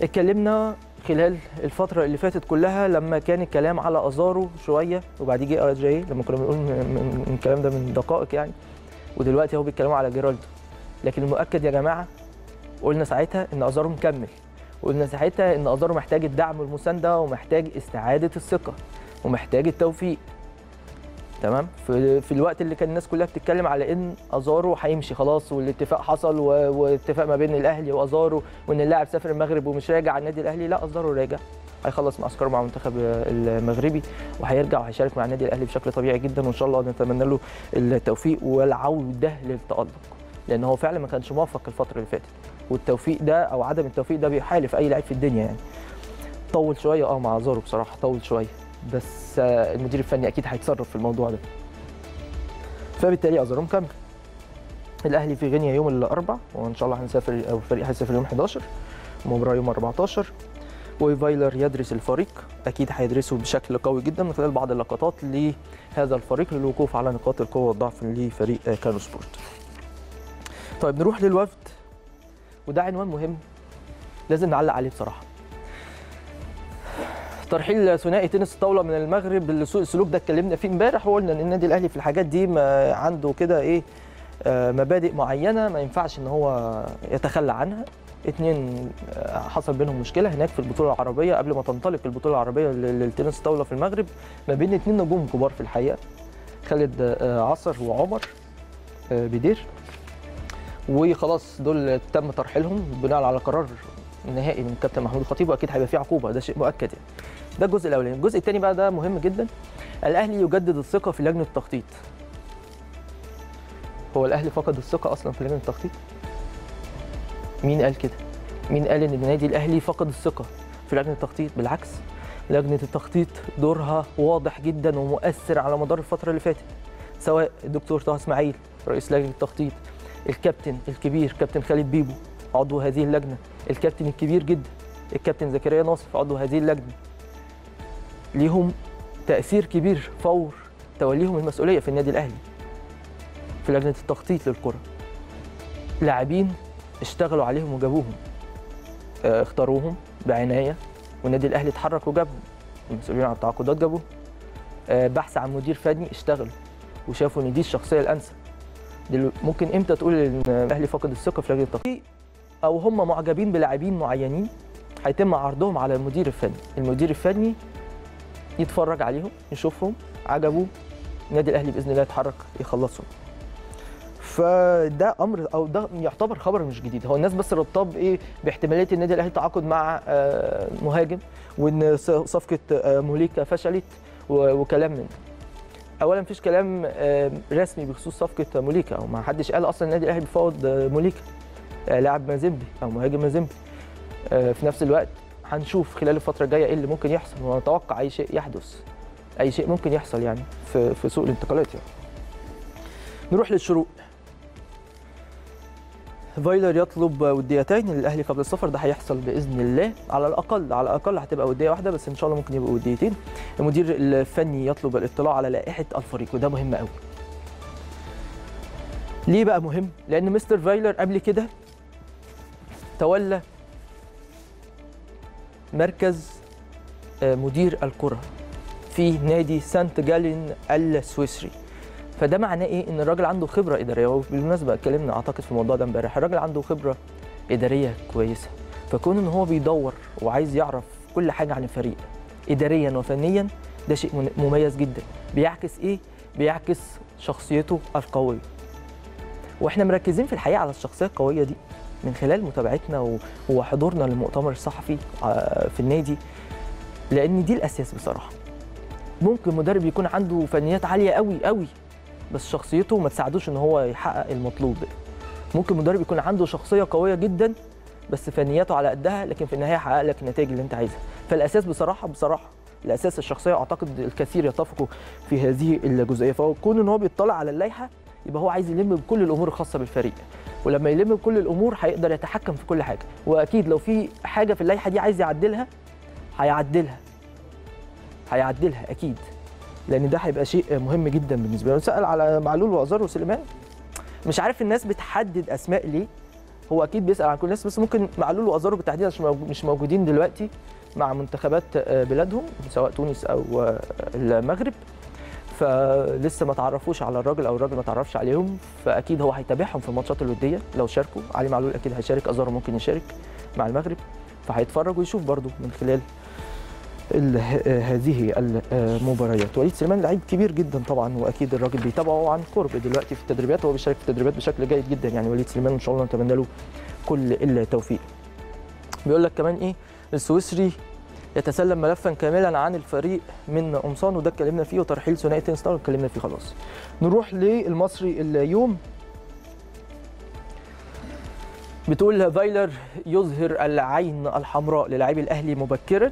اتكلمنا خلال الفترة اللي فاتت كلها لما كان الكلام على أزارو شوية وبعدين جه جاي لما كنا بنقول من الكلام ده من دقائق يعني ودلوقتي اهو بيتكلموا على جيرالدو. لكن المؤكد يا جماعة قلنا ساعتها إن أزارو مكمل. وقلنا ساعتها إن أزارو محتاج الدعم والمساندة ومحتاج استعادة الثقة ومحتاج التوفيق. تمام؟ في, في الوقت اللي كان الناس كلها بتتكلم على إن أزارو هيمشي خلاص والاتفاق حصل واتفاق ما بين الأهلي وأزارو وإن اللاعب سافر المغرب ومش راجع النادي الأهلي لا أزارو راجع. هيخلص معسكره مع المنتخب المغربي وهيرجع وهيشارك مع النادي الأهلي بشكل طبيعي جدا وإن شاء الله نتمنى له التوفيق والعودة للتألق. لأن هو فعلا ما كانش موفق الفترة اللي فاتت. والتوفيق ده أو عدم التوفيق ده بيحالف أي لعيب في الدنيا يعني. طول شوية آه مع زارو بصراحة طول شوية. بس المدير الفني أكيد هيتصرف في الموضوع ده. فبالتالي ازارو مكمل الأهلي في غينيا يوم الأربعاء وإن شاء الله هنسافر أو الفريق هيسافر يوم 11 مباراة يوم 14 وفايلر يدرس الفريق أكيد هيدرسه بشكل قوي جدا من خلال بعض اللقطات لهذا الفريق للوقوف على نقاط القوة والضعف لفريق كانو سبورت. طيب نروح للوفد وده عنوان مهم لازم نعلق عليه بصراحة. ترحيل ثنائي تنس الطاولة من المغرب السلوك ده اتكلمنا فيه امبارح. وقلنا إن النادي الأهلي في الحاجات دي ما عنده كده إيه مبادئ معينة ما ينفعش إن هو يتخلى عنها. اتنين حصل بينهم مشكلة هناك في البطولة العربية قبل ما تنطلق البطولة العربية للتنس الطاولة في المغرب. ما بين اتنين نجوم كبار في الحقيقة خالد عصر وعمر بدير. وخلاص دول تم ترحيلهم بناء على قرار النهائي من الكابتن محمود الخطيب وأكيد هيبقى فيه عقوبة ده شيء مؤكد يعني. ده الجزء الأولاني. الجزء الثاني بقى ده مهم جدا. الأهلي يجدد الثقة في لجنة التخطيط. هو الأهلي فقد الثقة أصلا في لجنة التخطيط؟ مين قال كده؟ مين قال إن النادي الأهلي فقد الثقة في لجنة التخطيط؟ بالعكس لجنة التخطيط دورها واضح جدا ومؤثر على مدار الفترة اللي فاتت سواء الدكتور طه إسماعيل رئيس لجنة التخطيط الكابتن الكبير كابتن خالد بيبو عضو هذه اللجنة. الكابتن الكبير جدا الكابتن زكريا ناصف عضو هذه اللجنة. ليهم تأثير كبير فور توليهم المسؤولية في النادي الأهلي في لجنة التخطيط للكرة. لاعبين اشتغلوا عليهم وجابوهم. آه اختاروهم بعناية والنادي الأهلي اتحرك وجابهم. المسؤولين عن التعاقدات جابوهم. آه بحث عن مدير فني اشتغلوا وشافوا إن دي الشخصية الأنسب. ممكن إمتى تقول إن الأهلي فقد الثقة في لجنة التخطيط؟ أو هم معجبين بلاعبين معينين هيتم عرضهم على المدير الفني. المدير الفني يتفرج عليهم يشوفهم عجبوه النادي الأهلي بإذن الله يتحرك يخلصهم. فده أمر أو ده يعتبر خبر مش جديد. هو الناس بس ربطاه بإيه؟ باحتمالية النادي الأهلي تعاقد مع مهاجم وإن صفقة موليكا فشلت وكلام من ده. اولا مفيش كلام رسمي بخصوص صفقة موليكا أو ما حدش قال أصلا النادي الأهلي بيفاوض موليكا. لاعب مازيمبي أو مهاجم مازيمبي. في نفس الوقت هنشوف خلال الفترة الجاية إيه اللي ممكن يحصل. ونتوقع أي شيء يحدث أي شيء ممكن يحصل يعني في في سوق الانتقالات يعني. نروح للشروق. فايلر يطلب وديتين للأهلي قبل السفر. ده هيحصل بإذن الله. على الأقل على الأقل هتبقى ودية واحدة بس إن شاء الله ممكن يبقى وديتين. المدير الفني يطلب الاطلاع على لائحة الفريق وده مهم قوي ليه بقى مهم؟ لأن مستر فايلر قبل كده تولى مركز مدير الكرة في نادي سانت جالين السويسري. فده معناه إيه؟ إن الراجل عنده خبرة إدارية. وبالمناسبة اتكلمنا أعتقد في الموضوع ده امبارح. الراجل عنده خبرة إدارية كويسة. فكون إن هو بيدور وعايز يعرف كل حاجة عن الفريق اداريا وفنيا ده شيء مميز جدا. بيعكس إيه؟ بيعكس شخصيته القوية. وإحنا مركزين في الحقيقة على الشخصية القوية دي. من خلال متابعتنا وحضورنا للمؤتمر الصحفي في النادي لأن دي الأساس بصراحة. ممكن مدرب يكون عنده فنيات عالية قوي قوي بس شخصيته ما تساعدوش إن هو يحقق المطلوب. ممكن مدرب يكون عنده شخصية قوية جدا بس فنياته على قدها لكن في النهاية يحقق لك النتائج اللي أنت عايزها. فالأساس بصراحة بصراحة الأساس الشخصية أعتقد الكثير يتفقوا في هذه الجزئية. فهو كون إن هو بيطلع على اللائحة يبقى هو عايز يلم بكل الأمور الخاصة بالفريق. ولما يلم بكل الأمور هيقدر يتحكم في كل حاجة. وأكيد لو في حاجة في اللائحة دي عايز يعدلها هيعدلها. هيعدلها أكيد. لأن ده هيبقى شيء مهم جدا بالنسبة له. سأل على معلول وأزار وسليمان. مش عارف الناس بتحدد أسماء ليه. هو أكيد بيسأل عن كل الناس بس ممكن معلول وأزار بالتحديد عشان مش موجودين دلوقتي مع منتخبات بلادهم سواء تونس أو المغرب. فلسه ما تعرفوش على الراجل أو الراجل ما تعرفش عليهم فأكيد هو هيتابعهم في الماتشات الودية لو شاركوا. علي معلول أكيد هيشارك أزارو ممكن يشارك مع المغرب فهيتفرج ويشوف برده من خلال هذه المباريات. وليد سليمان لعيب كبير جدا طبعا وأكيد الراجل بيتابعه عن قرب دلوقتي في التدريبات. وهو بيشارك في التدريبات بشكل جيد جدا يعني وليد سليمان إن شاء الله نتمنى له كل التوفيق. بيقول لك كمان إيه؟ السويسري يتسلم ملفا كاملا عن الفريق من قمصان وده اتكلمنا فيه وترحيل ثنائي تنستار اتكلمنا فيه خلاص. نروح للمصري اليوم. بتقول فايلر يظهر العين الحمراء للاعبي الأهلي مبكرا.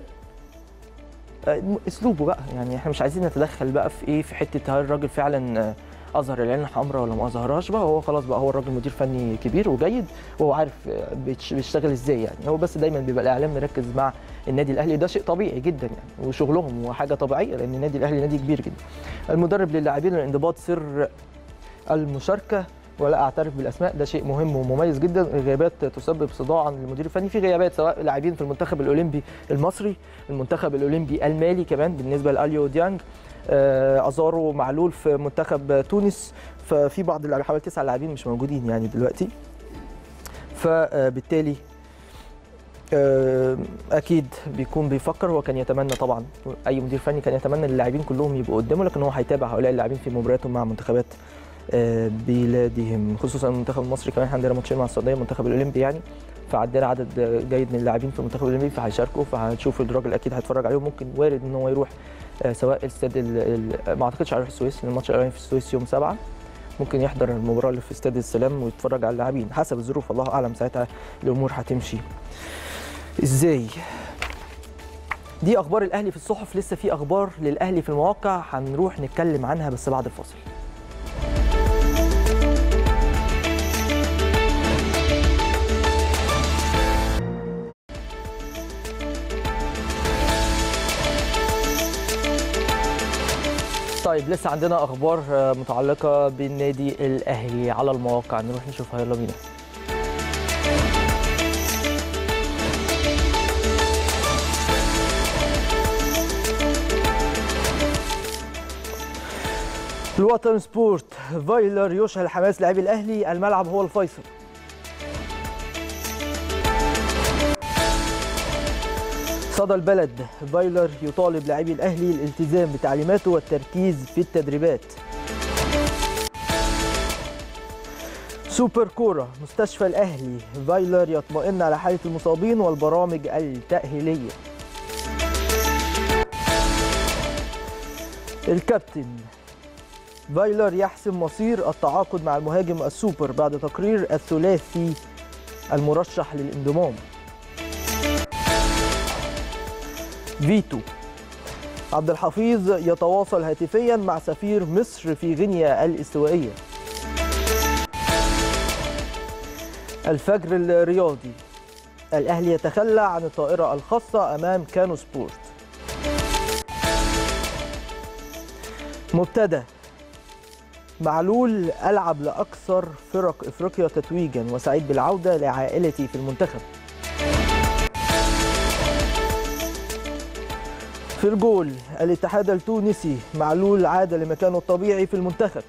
اسلوبه بقى يعني إحنا مش عايزين نتدخل بقى في إيه في حتة هل الراجل فعلا أظهر العين الحمراء ولا ما أظهرهاش بقى هو خلاص بقى هو الراجل مدير فني كبير وجيد وهو عارف بيشتغل إزاي يعني. هو بس دايما بيبقى الإعلام مركز مع النادي الأهلي ده شيء طبيعي جدا يعني وشغلهم وحاجة طبيعية لأن النادي الأهلي نادي كبير جدا. المدرب للاعبين الانضباط سر المشاركة ولا أعترف بالأسماء ده شيء مهم ومميز جدا. الغيابات تسبب صداعا للمدير الفني. في غيابات سواء لاعبين في المنتخب الأولمبي المصري المنتخب الأولمبي المالي كمان بالنسبة لأليو ديانج. أزارو معلول في منتخب تونس. ففي بعض اللاعبين حوالي تسع لاعبين مش موجودين يعني دلوقتي. فبالتالي أكيد بيكون بيفكر. هو كان يتمنى طبعا أي مدير فني كان يتمنى اللاعبين كلهم يبقوا قدامه لكن هو هيتابع هؤلاء اللاعبين في مبارياتهم مع منتخبات بلادهم خصوصا المنتخب المصري كمان. عندنا ماتشين مع السعودية المنتخب الأولمبي يعني. فعندنا عدد جيد من اللاعبين في المنتخب الأولمبي فهيشاركوا فهنشوف الراجل أكيد هيتفرج عليهم. ممكن وارد إن هو يروح سواء الاستاد ما اعتقدش هيروح السويس لأن الماتش الأولاني في السويس يوم 7 ممكن يحضر المباراة اللي في استاد السلام ويتفرج على اللاعبين. حسب الظروف الله أعلم ساعتها الأمور هتمشي. إزاي؟ دي أخبار الأهلي في الصحف. لسه في أخبار للأهلي في المواقع. هنروح نتكلم عنها بس بعد الفاصل. طيب لسه عندنا أخبار متعلقة بالنادي الأهلي على المواقع. نروح نشوفها يلا بينا. الوطن سبورت. فايلر يشعل حماس لاعبي الأهلي. الملعب هو الفيصل. صدى البلد. فايلر يطالب لاعبي الأهلي الالتزام بتعليماته والتركيز في التدريبات. سوبر كورة مستشفى الأهلي. فايلر يطمئن على حالة المصابين والبرامج التأهيلية. الكابتن. فايلر يحسم مصير التعاقد مع المهاجم السوبر بعد تقرير الثلاثي المرشح للانضمام. فيتو. عبد الحفيظ يتواصل هاتفيا مع سفير مصر في غينيا الاستوائية. الفجر الرياضي. الأهلي يتخلى عن الطائرة الخاصة أمام كانو سبورت. مبتدأ. معلول ألعب لأكثر فرق إفريقيا تتويجا وسعيد بالعودة لعائلتي في المنتخب. في الجول الاتحاد التونسي معلول عاد لمكانه الطبيعي في المنتخب.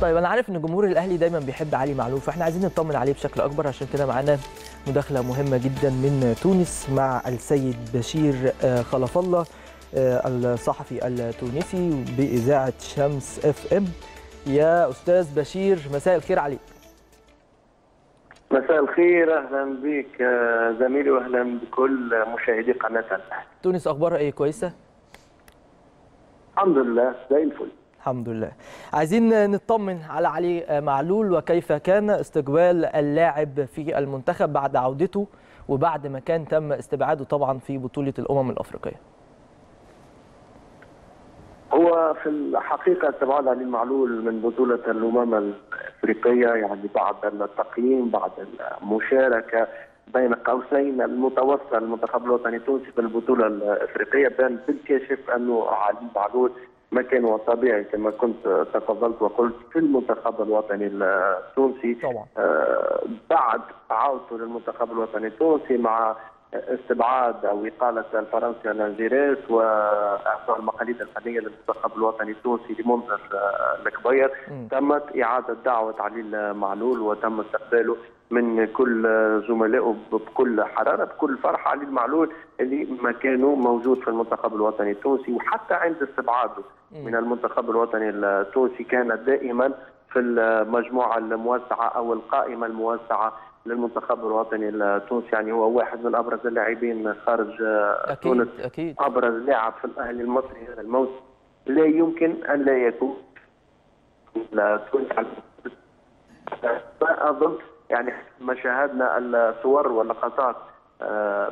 طيب أنا عارف إن جمهور الأهلي دايما بيحب علي معلول فإحنا عايزين نطمن عليه بشكل أكبر عشان كده معانا مداخلة مهمة جدا من تونس مع السيد بشير خلف الله. الصحفي التونسي بإذاعة شمس FM يا أستاذ بشير مساء الخير عليك. مساء الخير أهلا بك. زميلي واهلا بكل مشاهدي قناة الاهلي تونس اخبارها إيه كويسة؟ الحمد لله زي الفل. الحمد لله. عايزين نطمن على علي معلول وكيف كان استقبال اللاعب في المنتخب بعد عودته وبعد ما كان تم استبعاده طبعا في بطولة الأمم الأفريقية. هو في الحقيقة استبعاد علي معلول من بطولة الأمم الأفريقية يعني بعد التقييم بعد المشاركة بين قوسين المتوسط المنتخب الوطني التونسي في البطولة الأفريقية بان بالكشف أنه علي معلول مكانه طبيعي كما كنت تفضلت وقلت في المنتخب الوطني التونسي. طبعا. آه بعد عودته للمنتخب الوطني التونسي مع استبعاد أو إقالة الفرنسي لانجيريس وإعطاء المقاليد الفنيه للمنتخب الوطني التونسي لمنذر الكبير. تمت إعادة دعوة علي معلول وتم استقباله من كل زملائه بكل حرارة بكل فرحة. علي المعلول اللي مكانه موجود في المنتخب الوطني التونسي. وحتى عند استبعاده من المنتخب الوطني التونسي كان دائما في المجموعة الموسعة أو القائمة الموسعة للمنتخب الوطني التونسي. يعني هو واحد من أبرز اللاعبين خارج أكيد تونس. أكيد. أبرز لاعب في الأهلي المصري هذا الموسم. لا يمكن أن لا يكون تونس أظن يعني ما شاهدنا الصور واللقطات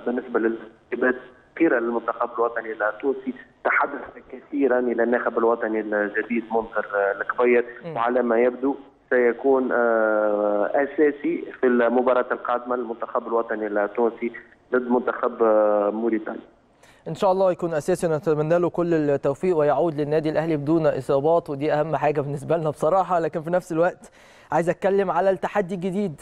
بالنسبة للانتخابات الأخيرة للمنتخب الوطني التونسي. تحدث كثيرا إلى الناخب الوطني الجديد منذر الكبير وعلى ما يبدو سيكون أساسي في المباراة القادمة للمنتخب الوطني التونسي ضد منتخب موريتانيا. إن شاء الله يكون أساسي نتمنى له كل التوفيق ويعود للنادي الأهلي بدون إصابات ودي أهم حاجة بالنسبة لنا بصراحة لكن في نفس الوقت عايز أتكلم على التحدي الجديد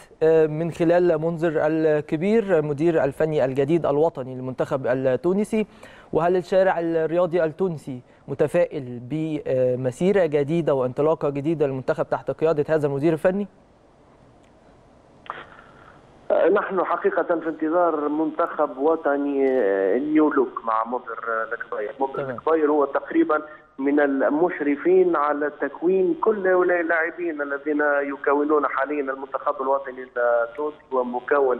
من خلال منذر الكبير مدير الفني الجديد الوطني للمنتخب التونسي وهل الشارع الرياضي التونسي متفائل بمسيرة جديدة وانطلاقة جديدة للمنتخب تحت قيادة هذا المدير الفني؟ نحن حقيقة في انتظار منتخب وطني نيو لوك مع مضر الكبير مضر الكبير هو تقريبا من المشرفين على تكوين كل هؤلاء اللاعبين الذين يكونون حاليا المنتخب الوطني التونسي ومكون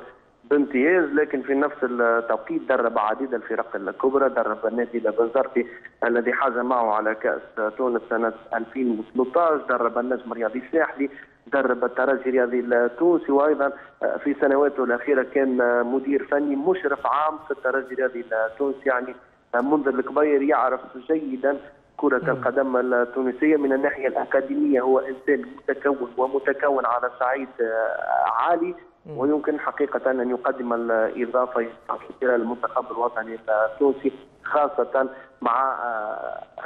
بامتياز لكن في نفس التوقيت درب عديد الفرق الكبرى درب النادي البنزرتي الذي حاز معه على كأس تونس سنة 2013 درب النجم الرياضي الساحلي درب الترجي الرياضي التونسي وأيضا في سنواته الأخيرة كان مدير فني مشرف عام في الترجي الرياضي التونسي يعني منذر الكبير يعرف جيدا كرة القدم التونسية من الناحية الأكاديمية هو إنسان متكون ومتكون على صعيد عالي. ويمكن حقيقة أن يقدم الإضافة كثيرة للمنتخب الوطني التونسي خاصة مع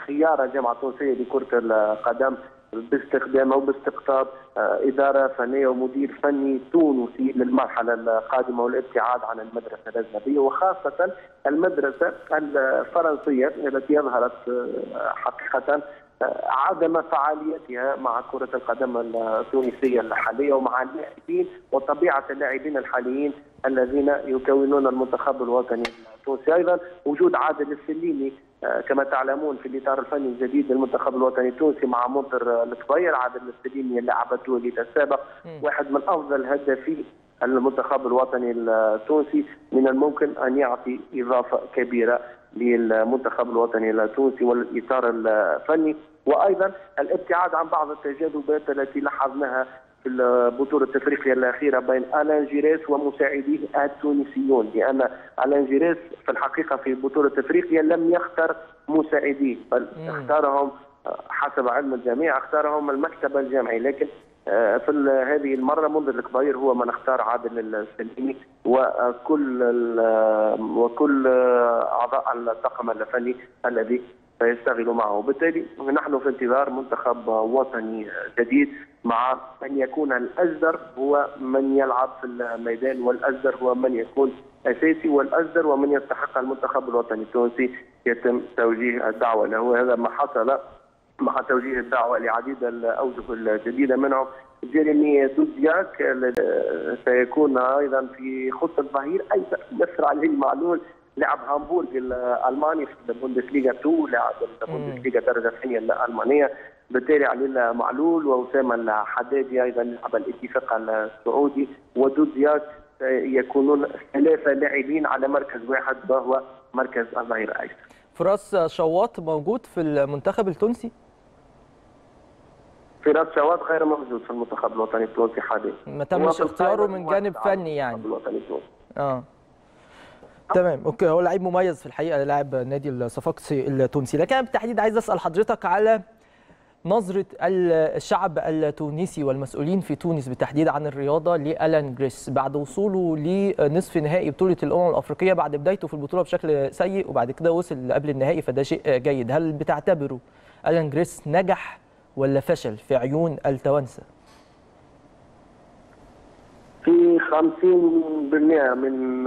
خيار الجامعة التونسية لكرة القدم باستخدام أو باستقطاب إدارة فنية ومدير فني تونسي للمرحلة القادمة والابتعاد عن المدرسة الأجنبية وخاصة المدرسة الفرنسية التي اظهرت حقيقة عدم فعاليتها مع كرة القدم التونسية الحالية ومع اللاعبين وطبيعة اللاعبين الحاليين الذين يكونون المنتخب الوطني التونسي. أيضا وجود عادل السليمي كما تعلمون في الإطار الفني الجديد للمنتخب الوطني التونسي مع منطر الكبير عادل السليمي اللاعب الدولي السابق واحد من أفضل هدافي المنتخب الوطني التونسي من الممكن أن يعطي إضافة كبيرة للمنتخب الوطني التونسي والإطار الفني وأيضا الابتعاد عن بعض التجاذبات التي لاحظناها في البطولة الإفريقية الأخيرة بين ألان جيريس ومساعديه التونسيون لأن ألان جيريس في الحقيقة في بطولة إفريقيا لم يختر مساعديه بل اختارهم حسب علم الجميع اختارهم المكتب الجامعي. لكن في هذه المرة منذ الكبير هو من اختار عادل السليمي وكل وكل أعضاء الطاقم الفني الذي سيشتغل معه. وبالتالي نحن في انتظار منتخب وطني جديد مع أن يكون الأجدر هو من يلعب في الميدان والأجدر هو من يكون أساسي والأجدر ومن يستحق المنتخب الوطني التونسي. يتم توجيه الدعوة له. هذا ما حصل مع توجيه الدعوة لعديد الأوجه الجديدة منهم. جيريمي دوزياك سيكون أيضا في خط الظهير أيضا يسر عليه المعلول لعب هامبورغ الألماني في البوندسليغا 2 لعب البوندسليغا الدرجه الثانية الألمانية. بالتالي علي معلول وأسامة الحدادي أيضا لعب الاتفاق السعودي. ودودياك يكونون ثلاثة لاعبين على مركز واحد وهو مركز الظهير الايسر. فراس شواط موجود في المنتخب التونسي؟ فراس شواط غير موجود في المنتخب الوطني التونسي حاليا. ما تمش اختياره من جانب فني يعني. الوطني التونسي. آه تمام okay هو لعيب مميز في الحقيقة لاعب نادي الصفاقسي التونسي لكن أنا بالتحديد عايز أسأل حضرتك على نظرة الشعب التونسي والمسؤولين في تونس بالتحديد عن الرياضة لألان جريس بعد وصوله لنصف نهائي بطولة الأمم الأفريقية بعد بدايته في البطولة بشكل سيء وبعد كده وصل قبل النهائي فده شيء جيد هل بتعتبره ألان جريس نجح ولا فشل في عيون التوانسة؟ في 50% من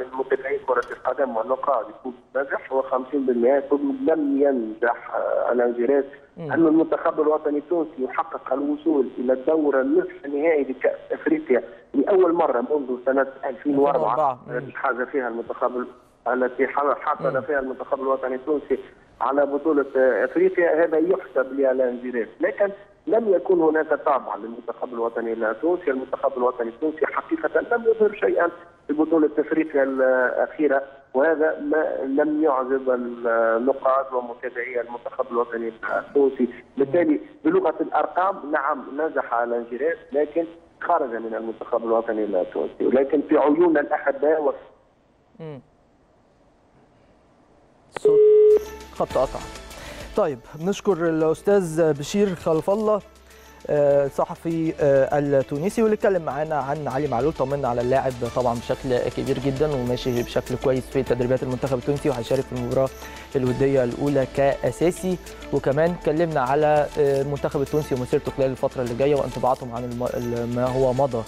من متابعي كرة القدم والنقاد يكون نجح و50% يكون لم ينجح على جيريس أن المنتخب الوطني التونسي يحقق الوصول إلى الدور النصف النهائي لكأس أفريقيا لأول مرة منذ سنة 2004 التي حاز فيها المنتخب التي حصل فيها المنتخب الوطني التونسي على بطولة أفريقيا هذا يحسب لألان جيريس لكن لم يكن هناك طابع للمنتخب الوطني التونسي، المنتخب الوطني التونسي حقيقة لم يظهر شيئا في بطولة إفريقيا الأخيرة وهذا ما لم يعجب النقاد ومتابعي المنتخب الوطني التونسي، بالتالي بلغة الأرقام نعم نجح على لكن خرج من المنتخب الوطني التونسي، ولكن في عيون الأحباء و... صوت خط قطع طيب نشكر الأستاذ بشير خلف الله صحفي التونسي واللي اتكلم معانا عن علي معلول طمنا على اللاعب طبعا بشكل كبير جدا وماشي بشكل كويس في تدريبات المنتخب التونسي وهيشارك في المباراة الودية الأولى كأساسي. وكمان اتكلمنا على المنتخب التونسي ومسيرته خلال الفترة اللي جاية وانطباعاتهم عن ما هو مضى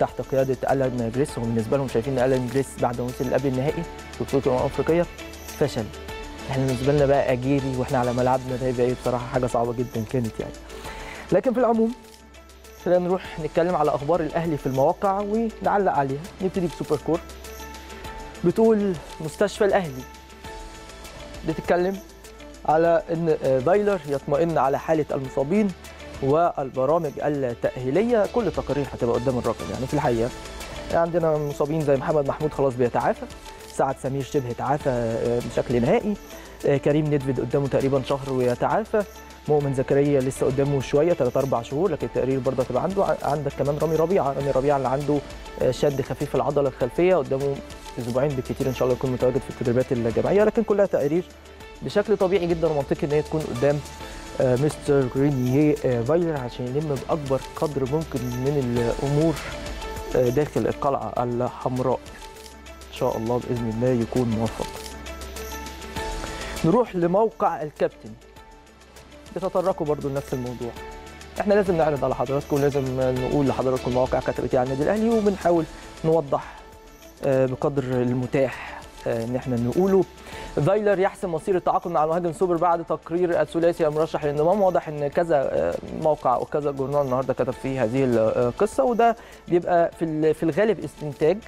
تحت قيادة ألان جريس. وبالنسبة لهم شايفين إن ألان جريس بعد ما وصل قبل النهائي في بطوله الامم الأفريقية فشل. إحنا بالنسبة لنا بقى أجيري وإحنا على ملعبنا ده يبقى إيه؟ بصراحة حاجة صعبة جدا كانت يعني. لكن في العموم خلينا نروح نتكلم على أخبار الأهلي في المواقع ونعلق عليها. نبتدي بسوبر كور بتقول مستشفى الأهلي بتتكلم على إن فايلر يطمئن على حالة المصابين والبرامج التأهيلية. كل التقارير هتبقى قدام الرقم يعني في الحقيقة. عندنا مصابين زي محمد محمود خلاص بيتعافى. سعد سمير شبه تعافى بشكل نهائي. كريم ندفد قدامه تقريبا شهر ويتعافى مؤمن زكريا لسه قدامه شوية 3 4 شهور لكن التقرير برضه هتبقى عنده. عندك كمان رامي ربيعه رامي ربيعه اللي عنده شد خفيف في العضلة الخلفية قدامه أسبوعين بالكثير إن شاء الله يكون متواجد في التدريبات الجماعيه لكن كلها تقارير بشكل طبيعي جدا ومنطقي إن هي تكون قدام مستر جرينيه فايلر عشان يلم بأكبر قدر ممكن من الأمور داخل القلعة الحمراء. إن شاء الله بإذن الله يكون موفق. نروح لموقع الكابتن. بتطرقوا برضو لنفس الموضوع. إحنا لازم نعرض على حضراتكم لازم نقول لحضراتكم مواقع كتبت على النادي الأهلي وبنحاول نوضح بقدر المتاح إن إحنا نقوله. فايلر يحسم مصير التعاقد مع المهاجم سوبر بعد تقرير الثلاثي المرشح للانضمام. واضح إن كذا موقع وكذا جورنال النهارده كتب فيه هذه القصة وده بيبقى في الغالب استنتاج.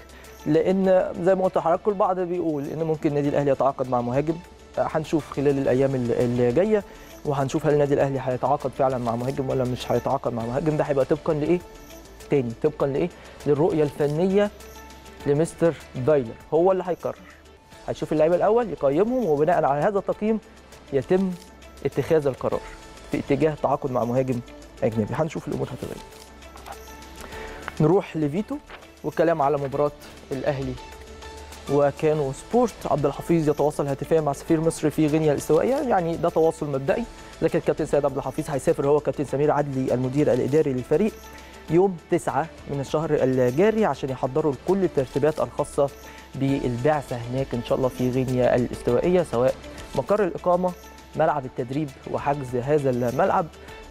لأن زي ما قلت لحضراتكم البعض بيقول إن ممكن النادي الأهلي يتعاقد مع مهاجم. هنشوف خلال الأيام اللي جاية وهنشوف هل النادي الأهلي هيتعاقد فعلا مع مهاجم ولا مش هيتعاقد مع مهاجم. ده هيبقى طبقا لإيه؟ تاني طبقا لإيه؟ للرؤية الفنية لمستر فايلر هو اللي هيقرر. هيشوف اللعيبة الأول يقيمهم وبناء على هذا التقييم يتم اتخاذ القرار في اتجاه التعاقد مع مهاجم أجنبي. هنشوف الأمور هتبقى نروح لفيتو. والكلام على مباراة الأهلي وكانو سبورت. عبد الحفيظ يتواصل هاتفيا مع سفير مصر في غينيا الاستوائية. يعني ده تواصل مبدئي. لكن الكابتن سيد عبد الحفيظ هيسافر هو كابتن سمير عدلي المدير الإداري للفريق يوم 9 من الشهر الجاري عشان يحضروا كل الترتيبات الخاصة بالبعثة هناك إن شاء الله في غينيا الاستوائية سواء مقر الإقامة ملعب التدريب وحجز هذا الملعب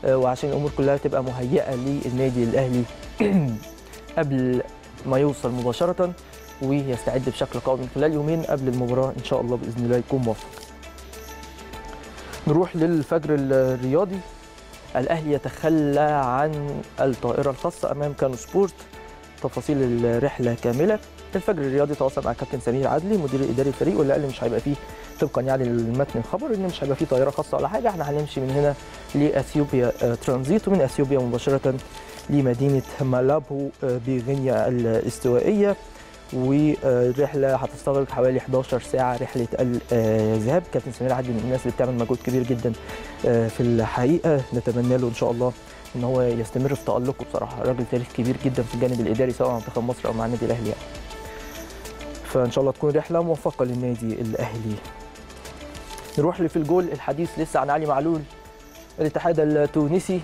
وعشان الأمور كلها تبقى مهيئة للنادي الأهلي قبل ما يوصل مباشرة ويستعد بشكل قوي من خلال يومين قبل المباراة. إن شاء الله بإذن الله يكون موفق. نروح للفجر الرياضي. الأهلي يتخلى عن الطائرة الخاصة أمام كانو سبورت. تفاصيل الرحلة كاملة. الفجر الرياضي تواصل مع كابتن سمير عدلي مدير الاداري الفريق واللي قال مش هيبقى فيه طبقا يعني للمتن الخبر إن مش هيبقى فيه طائرة خاصة ولا حاجة. إحنا هنمشي من هنا لإثيوبيا ترانزيت ومن إثيوبيا مباشرة لمدينة مالابو بغينيا الاستوائية. والرحلة هتستغرق حوالي 11 ساعة رحلة الذهاب. كابتن سمير عدلي من الناس اللي بتعمل مجهود كبير جدا في الحقيقة. نتمنى له إن شاء الله إن هو يستمر في تألقه. بصراحة راجل تاريخ كبير جدا في الجانب الإداري سواء مع منتخب مصر أو مع النادي الأهلي يعني. فإن شاء الله تكون رحلة موفقة للنادي الأهلي. نروح في الجول الحديث لسه عن علي معلول الاتحاد التونسي.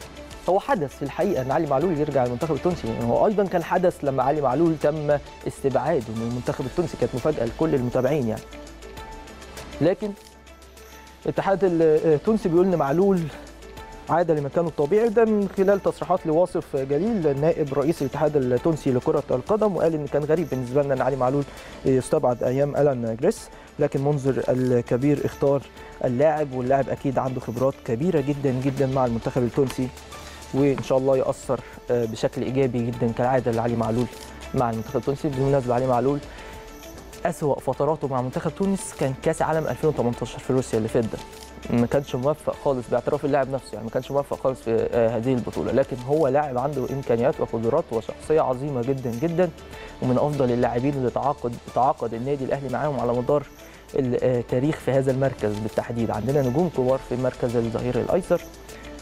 هو حدث في الحقيقة إن علي معلول يرجع للمنتخب التونسي. يعني هو أيضا كان حدث لما علي معلول تم استبعاده من المنتخب التونسي. كانت مفاجأة لكل المتابعين يعني. لكن الاتحاد التونسي بيقول إن معلول عاد لمكانه الطبيعي. ده من خلال تصريحات لواصف جليل نائب رئيس الاتحاد التونسي لكرة القدم وقال إن كان غريب بالنسبة لنا إن علي معلول يستبعد أيام ألان جريس. لكن منذر الكبير اختار اللاعب واللاعب أكيد عنده خبرات كبيرة جدا جدا مع المنتخب التونسي. وإن شاء الله يأثر بشكل إيجابي جدا كالعادة لعلي معلول مع المنتخب التونسي. بالمناسبة علي معلول أسوأ فتراته مع منتخب تونس كان كأس عالم 2018 في روسيا اللي فات ده. ما كانش موفق خالص باعتراف اللاعب نفسه يعني ما كانش موفق خالص في هذه البطولة. لكن هو لاعب عنده إمكانيات وقدرات وشخصية عظيمة جدا جدا ومن أفضل اللاعبين اللي تعاقد تعاقد النادي الأهلي معاهم على مدار التاريخ في هذا المركز بالتحديد. عندنا نجوم كبار في مركز الظهير الأيسر.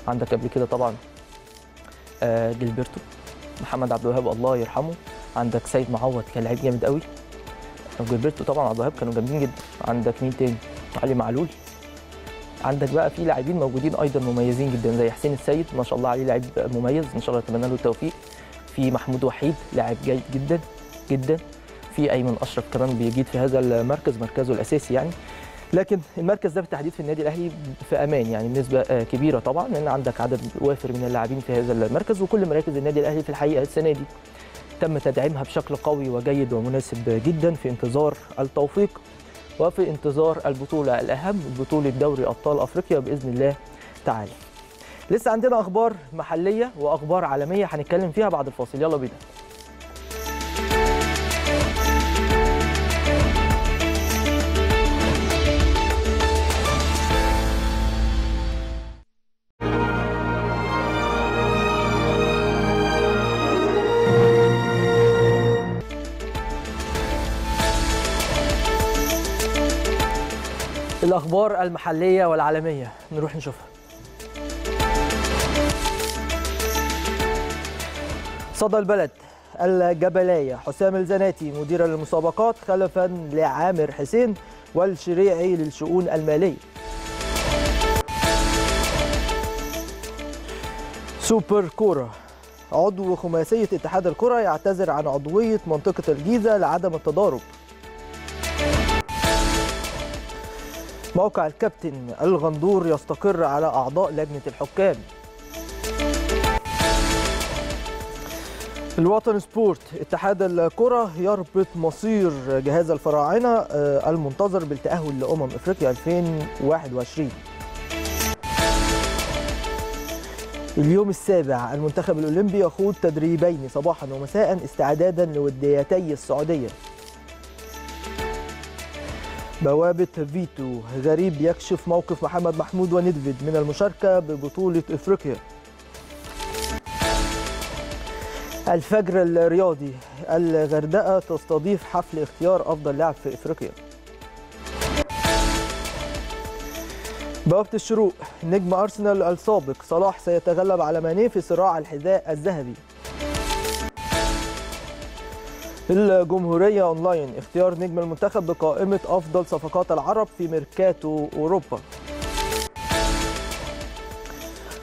عندك قبل كده طبعا جilberto محمد عبد الوهاب الله يرحمه. عندك سيد معوض كان لعيب جامد قوي. جilberto طبعا عبد الوهاب كانوا جامدين جدا. عندك مين تاني؟ علي معلول. عندك بقى في لاعبين موجودين أيضا مميزين جدا زي حسين السيد. ما شاء الله عليه لاعب مميز. إن شاء الله أتمنى له التوفيق. في محمود وحيد لاعب جيد جدا جدا. في أيمن أشرف كمان بيجيد في هذا المركز مركزه الأساسي يعني. لكن المركز ده بالتحديد في النادي الأهلي في أمان يعني بنسبة كبيرة طبعا لأن عندك عدد وافر من اللاعبين في هذا المركز وكل مراكز النادي الأهلي في الحقيقة السنة دي تم تدعيمها بشكل قوي وجيد ومناسب جدا في انتظار التوفيق وفي انتظار البطولة الأهم بطولة دوري أبطال أفريقيا بإذن الله تعالى. لسه عندنا أخبار محلية وأخبار عالمية هنتكلم فيها بعد الفاصل يلا بينا الأخبار المحلية والعالمية. نروح نشوفها. صدى البلد. الجبلايه حسام الزناتي مديرا للمسابقات خلفا لعامر حسين والشريعي للشؤون المالية. سوبر كورة. عضو خماسية اتحاد الكرة يعتذر عن عضوية منطقة الجيزة لعدم التضارب. موقع الكابتن الغندور يستقر على أعضاء لجنة الحكام. الوطن سبورت اتحاد الكرة يربط مصير جهاز الفراعنة المنتظر بالتأهل لأمم إفريقيا 2021 اليوم السابع المنتخب الأولمبي يخوض تدريبين صباحا ومساء استعدادا لوديتي السعودية. بوابة فيتو. غريب يكشف موقف محمد محمود وندفيد من المشاركة ببطولة إفريقيا. الفجر الرياضي. الغردقة تستضيف حفل اختيار أفضل لاعب في إفريقيا. بوابة الشروق. نجم أرسنال السابق صلاح سيتغلب على ماني في صراع الحذاء الذهبي. الجمهورية أونلاين. اختيار نجم المنتخب بقائمة أفضل صفقات العرب في ميركاتو أوروبا.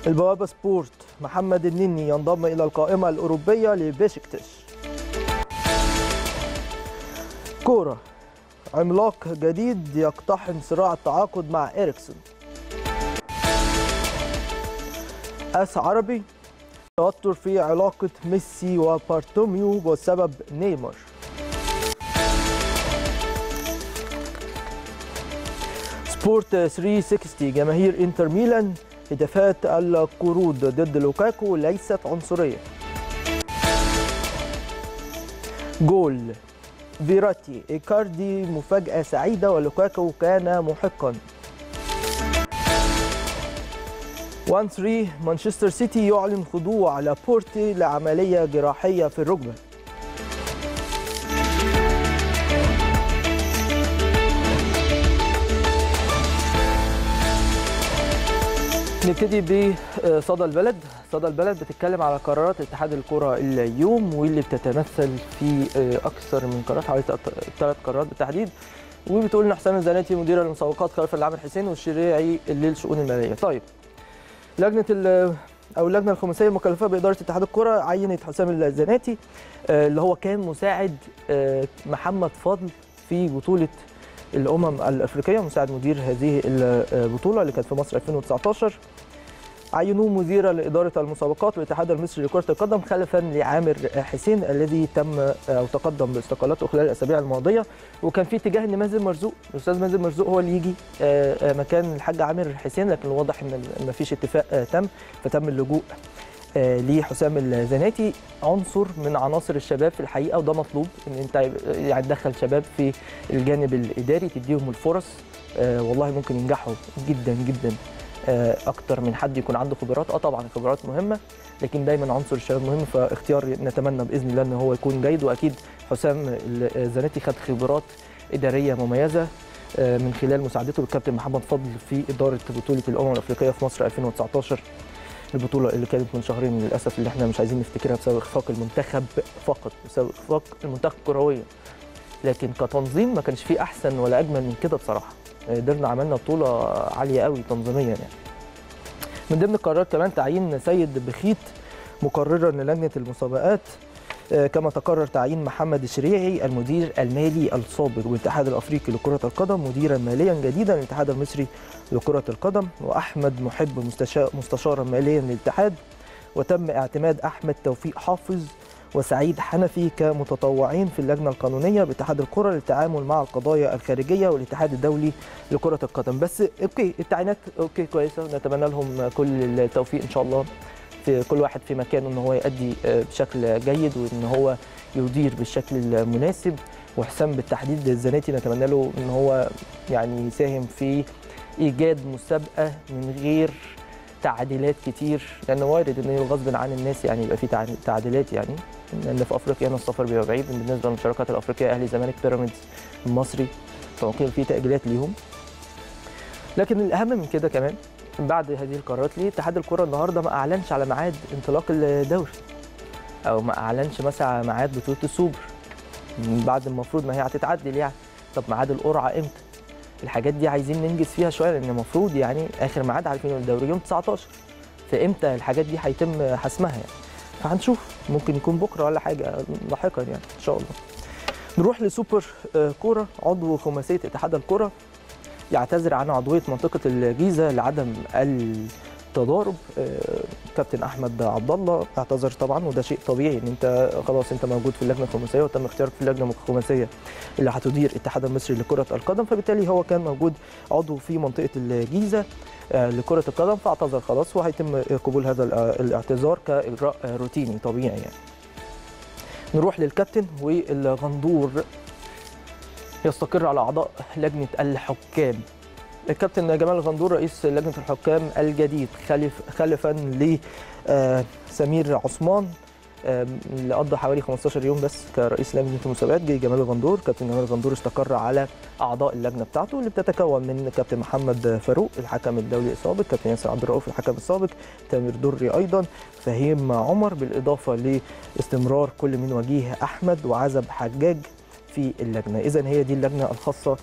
البوابة سبورت. محمد النني ينضم إلى القائمة الأوروبية لبشكتاش. كورة. عملاق جديد يقتحم صراع التعاقد مع إريكسون أس عربي. توتر في علاقة ميسي وبارتوميو بسبب نيمار. سبورت 360 جماهير إنتر ميلان هتافات القرود ضد لوكاكو ليست عنصرية. جول. فيراتي. إيكاردي مفاجأة سعيدة ولوكاكو كان محقا. 1 3 مانشستر سيتي يعلن خضوع لابورتي لعملية جراحية في الركبة. نبتدي بصدى البلد. صدى البلد بتتكلم على قرارات اتحاد الكرة اليوم واللي بتتمثل في أكثر من قرار حوالي ثلاث قرارات بالتحديد. وبتقول ان حسام الزناتي مدير المسابقات خلف العامر حسين والشريعي للشؤون المالية. طيب لجنة أو اللجنة الخماسية المكلفة بإدارة اتحاد الكرة عينت حسام الزناتي اللي هو كان مساعد محمد فضل في بطولة الأمم الأفريقية مساعد مدير هذه البطوله اللي كانت في مصر 2019 عينوه مديرا لإدارة المسابقات بالاتحاد المصري لكرة القدم خلفا لعامر حسين الذي تم أو تقدم باستقالته خلال الأسابيع الماضية. وكان في اتجاه ان مازن مرزوق الأستاذ مازن مرزوق هو اللي يجي مكان الحاج عامر حسين لكن واضح إن ما فيش اتفاق تم فتم اللجوء لحسام الزناتي. عنصر من عناصر الشباب في الحقيقة وده مطلوب إن أنت يعني تدخل شباب في الجانب الإداري تديهم الفرص والله ممكن ينجحوا جدا جدا. أكتر من حد يكون عنده خبرات. آه طبعا الخبرات مهمة لكن دايما عنصر الشباب مهم فاختيار نتمنى بإذن الله إن هو يكون جيد. وأكيد حسام الزناتي خد خبرات إدارية مميزة من خلال مساعدته بالكابتن محمد فضل في إدارة بطولة الأمم الأفريقية في مصر 2019 البطولة اللي كانت من شهرين للأسف اللي إحنا مش عايزين نفتكرها بسبب اخفاق المنتخب فقط بسبب اخفاق المنتخب كرويا. لكن كتنظيم ما كانش فيه أحسن ولا أجمل من كده بصراحة. قدرنا عملنا بطولة عالية قوي تنظيميا يعني. من ضمن القرارات كمان تعيين سيد بخيت مقررا للجنة المسابقات كما تقرر تعيين محمد الشريعي المدير المالي السابق بالاتحاد الأفريقي لكرة القدم مديرا ماليا جديدا للاتحاد المصري لكرة القدم وأحمد محب مستشارا ماليا للاتحاد. وتم اعتماد أحمد توفيق حافظ وسعيد حنفي كمتطوعين في اللجنة القانونية باتحاد الكرة للتعامل مع القضايا الخارجية والاتحاد الدولي لكرة القدم. بس أوكي التعيينات أوكي كويسة. نتمنى لهم كل التوفيق إن شاء الله في كل واحد في مكانه إن هو يؤدي بشكل جيد وإن هو يدير بالشكل المناسب. وحسام بالتحديد الزناتي نتمنى له إن هو يعني يساهم في إيجاد مسابقة من غير تعديلات كتير لأن وارد ان غصب عن الناس يعني يبقى في تعديلات يعني. لأن في أفريقيا هنا السفر بيبقى بعيد بالنسبة للمشاركات الأفريقية أهلي زمالك بيراميدز المصري. فممكن في تأجيلات ليهم. لكن الأهم من كده كمان بعد هذه القرارات ليه اتحاد الكرة النهارده ما أعلنش على ميعاد انطلاق الدوري. أو ما أعلنش مثلا ميعاد بطولة السوبر. بعد المفروض ما هي هتتعدل يعني. طب ميعاد القرعة إمتى؟ الحاجات دي عايزين ننجز فيها شوية لأن المفروض يعني آخر ميعاد عارفين الدوري يوم 19 فإمتى الحاجات دي هيتم حسمها يعني؟ فهنشوف. ممكن يكون بكرة ولا حاجة لاحقا يعني إن شاء الله. نروح لسوبر كورة. عضو خماسية اتحاد الكره يعتذر عن عضوية منطقة الجيزة لعدم التضارب كابتن أحمد عبد الله اعتذر طبعا وده شيء طبيعي إن أنت خلاص أنت موجود في اللجنة الخماسية وتم اختيارك في اللجنة الخماسية اللي هتدير الاتحاد المصري لكرة القدم فبالتالي هو كان موجود عضو في منطقة الجيزة لكرة القدم فاعتذر خلاص وهيتم قبول هذا الاعتذار كإجراء روتيني طبيعي يعني. نروح للكابتن والغندور يستقر على أعضاء لجنة الحكام. الكابتن جمال غندور رئيس لجنة الحكام الجديد خلف خلفا لسمير عثمان اللي قضى حوالي 15 يوم بس كرئيس لجنة المسابقات جه جمال غندور. كابتن جمال غندور استقر على أعضاء اللجنة بتاعته اللي بتتكون من كابتن محمد فاروق الحكم الدولي السابق كابتن ياسر عبد الرؤوف الحكم السابق تامر دري أيضا فهيم عمر بالإضافة لاستمرار كل من وجيه أحمد وعزب حجاج. في اللجنة. اذا هي دي اللجنة الخاصة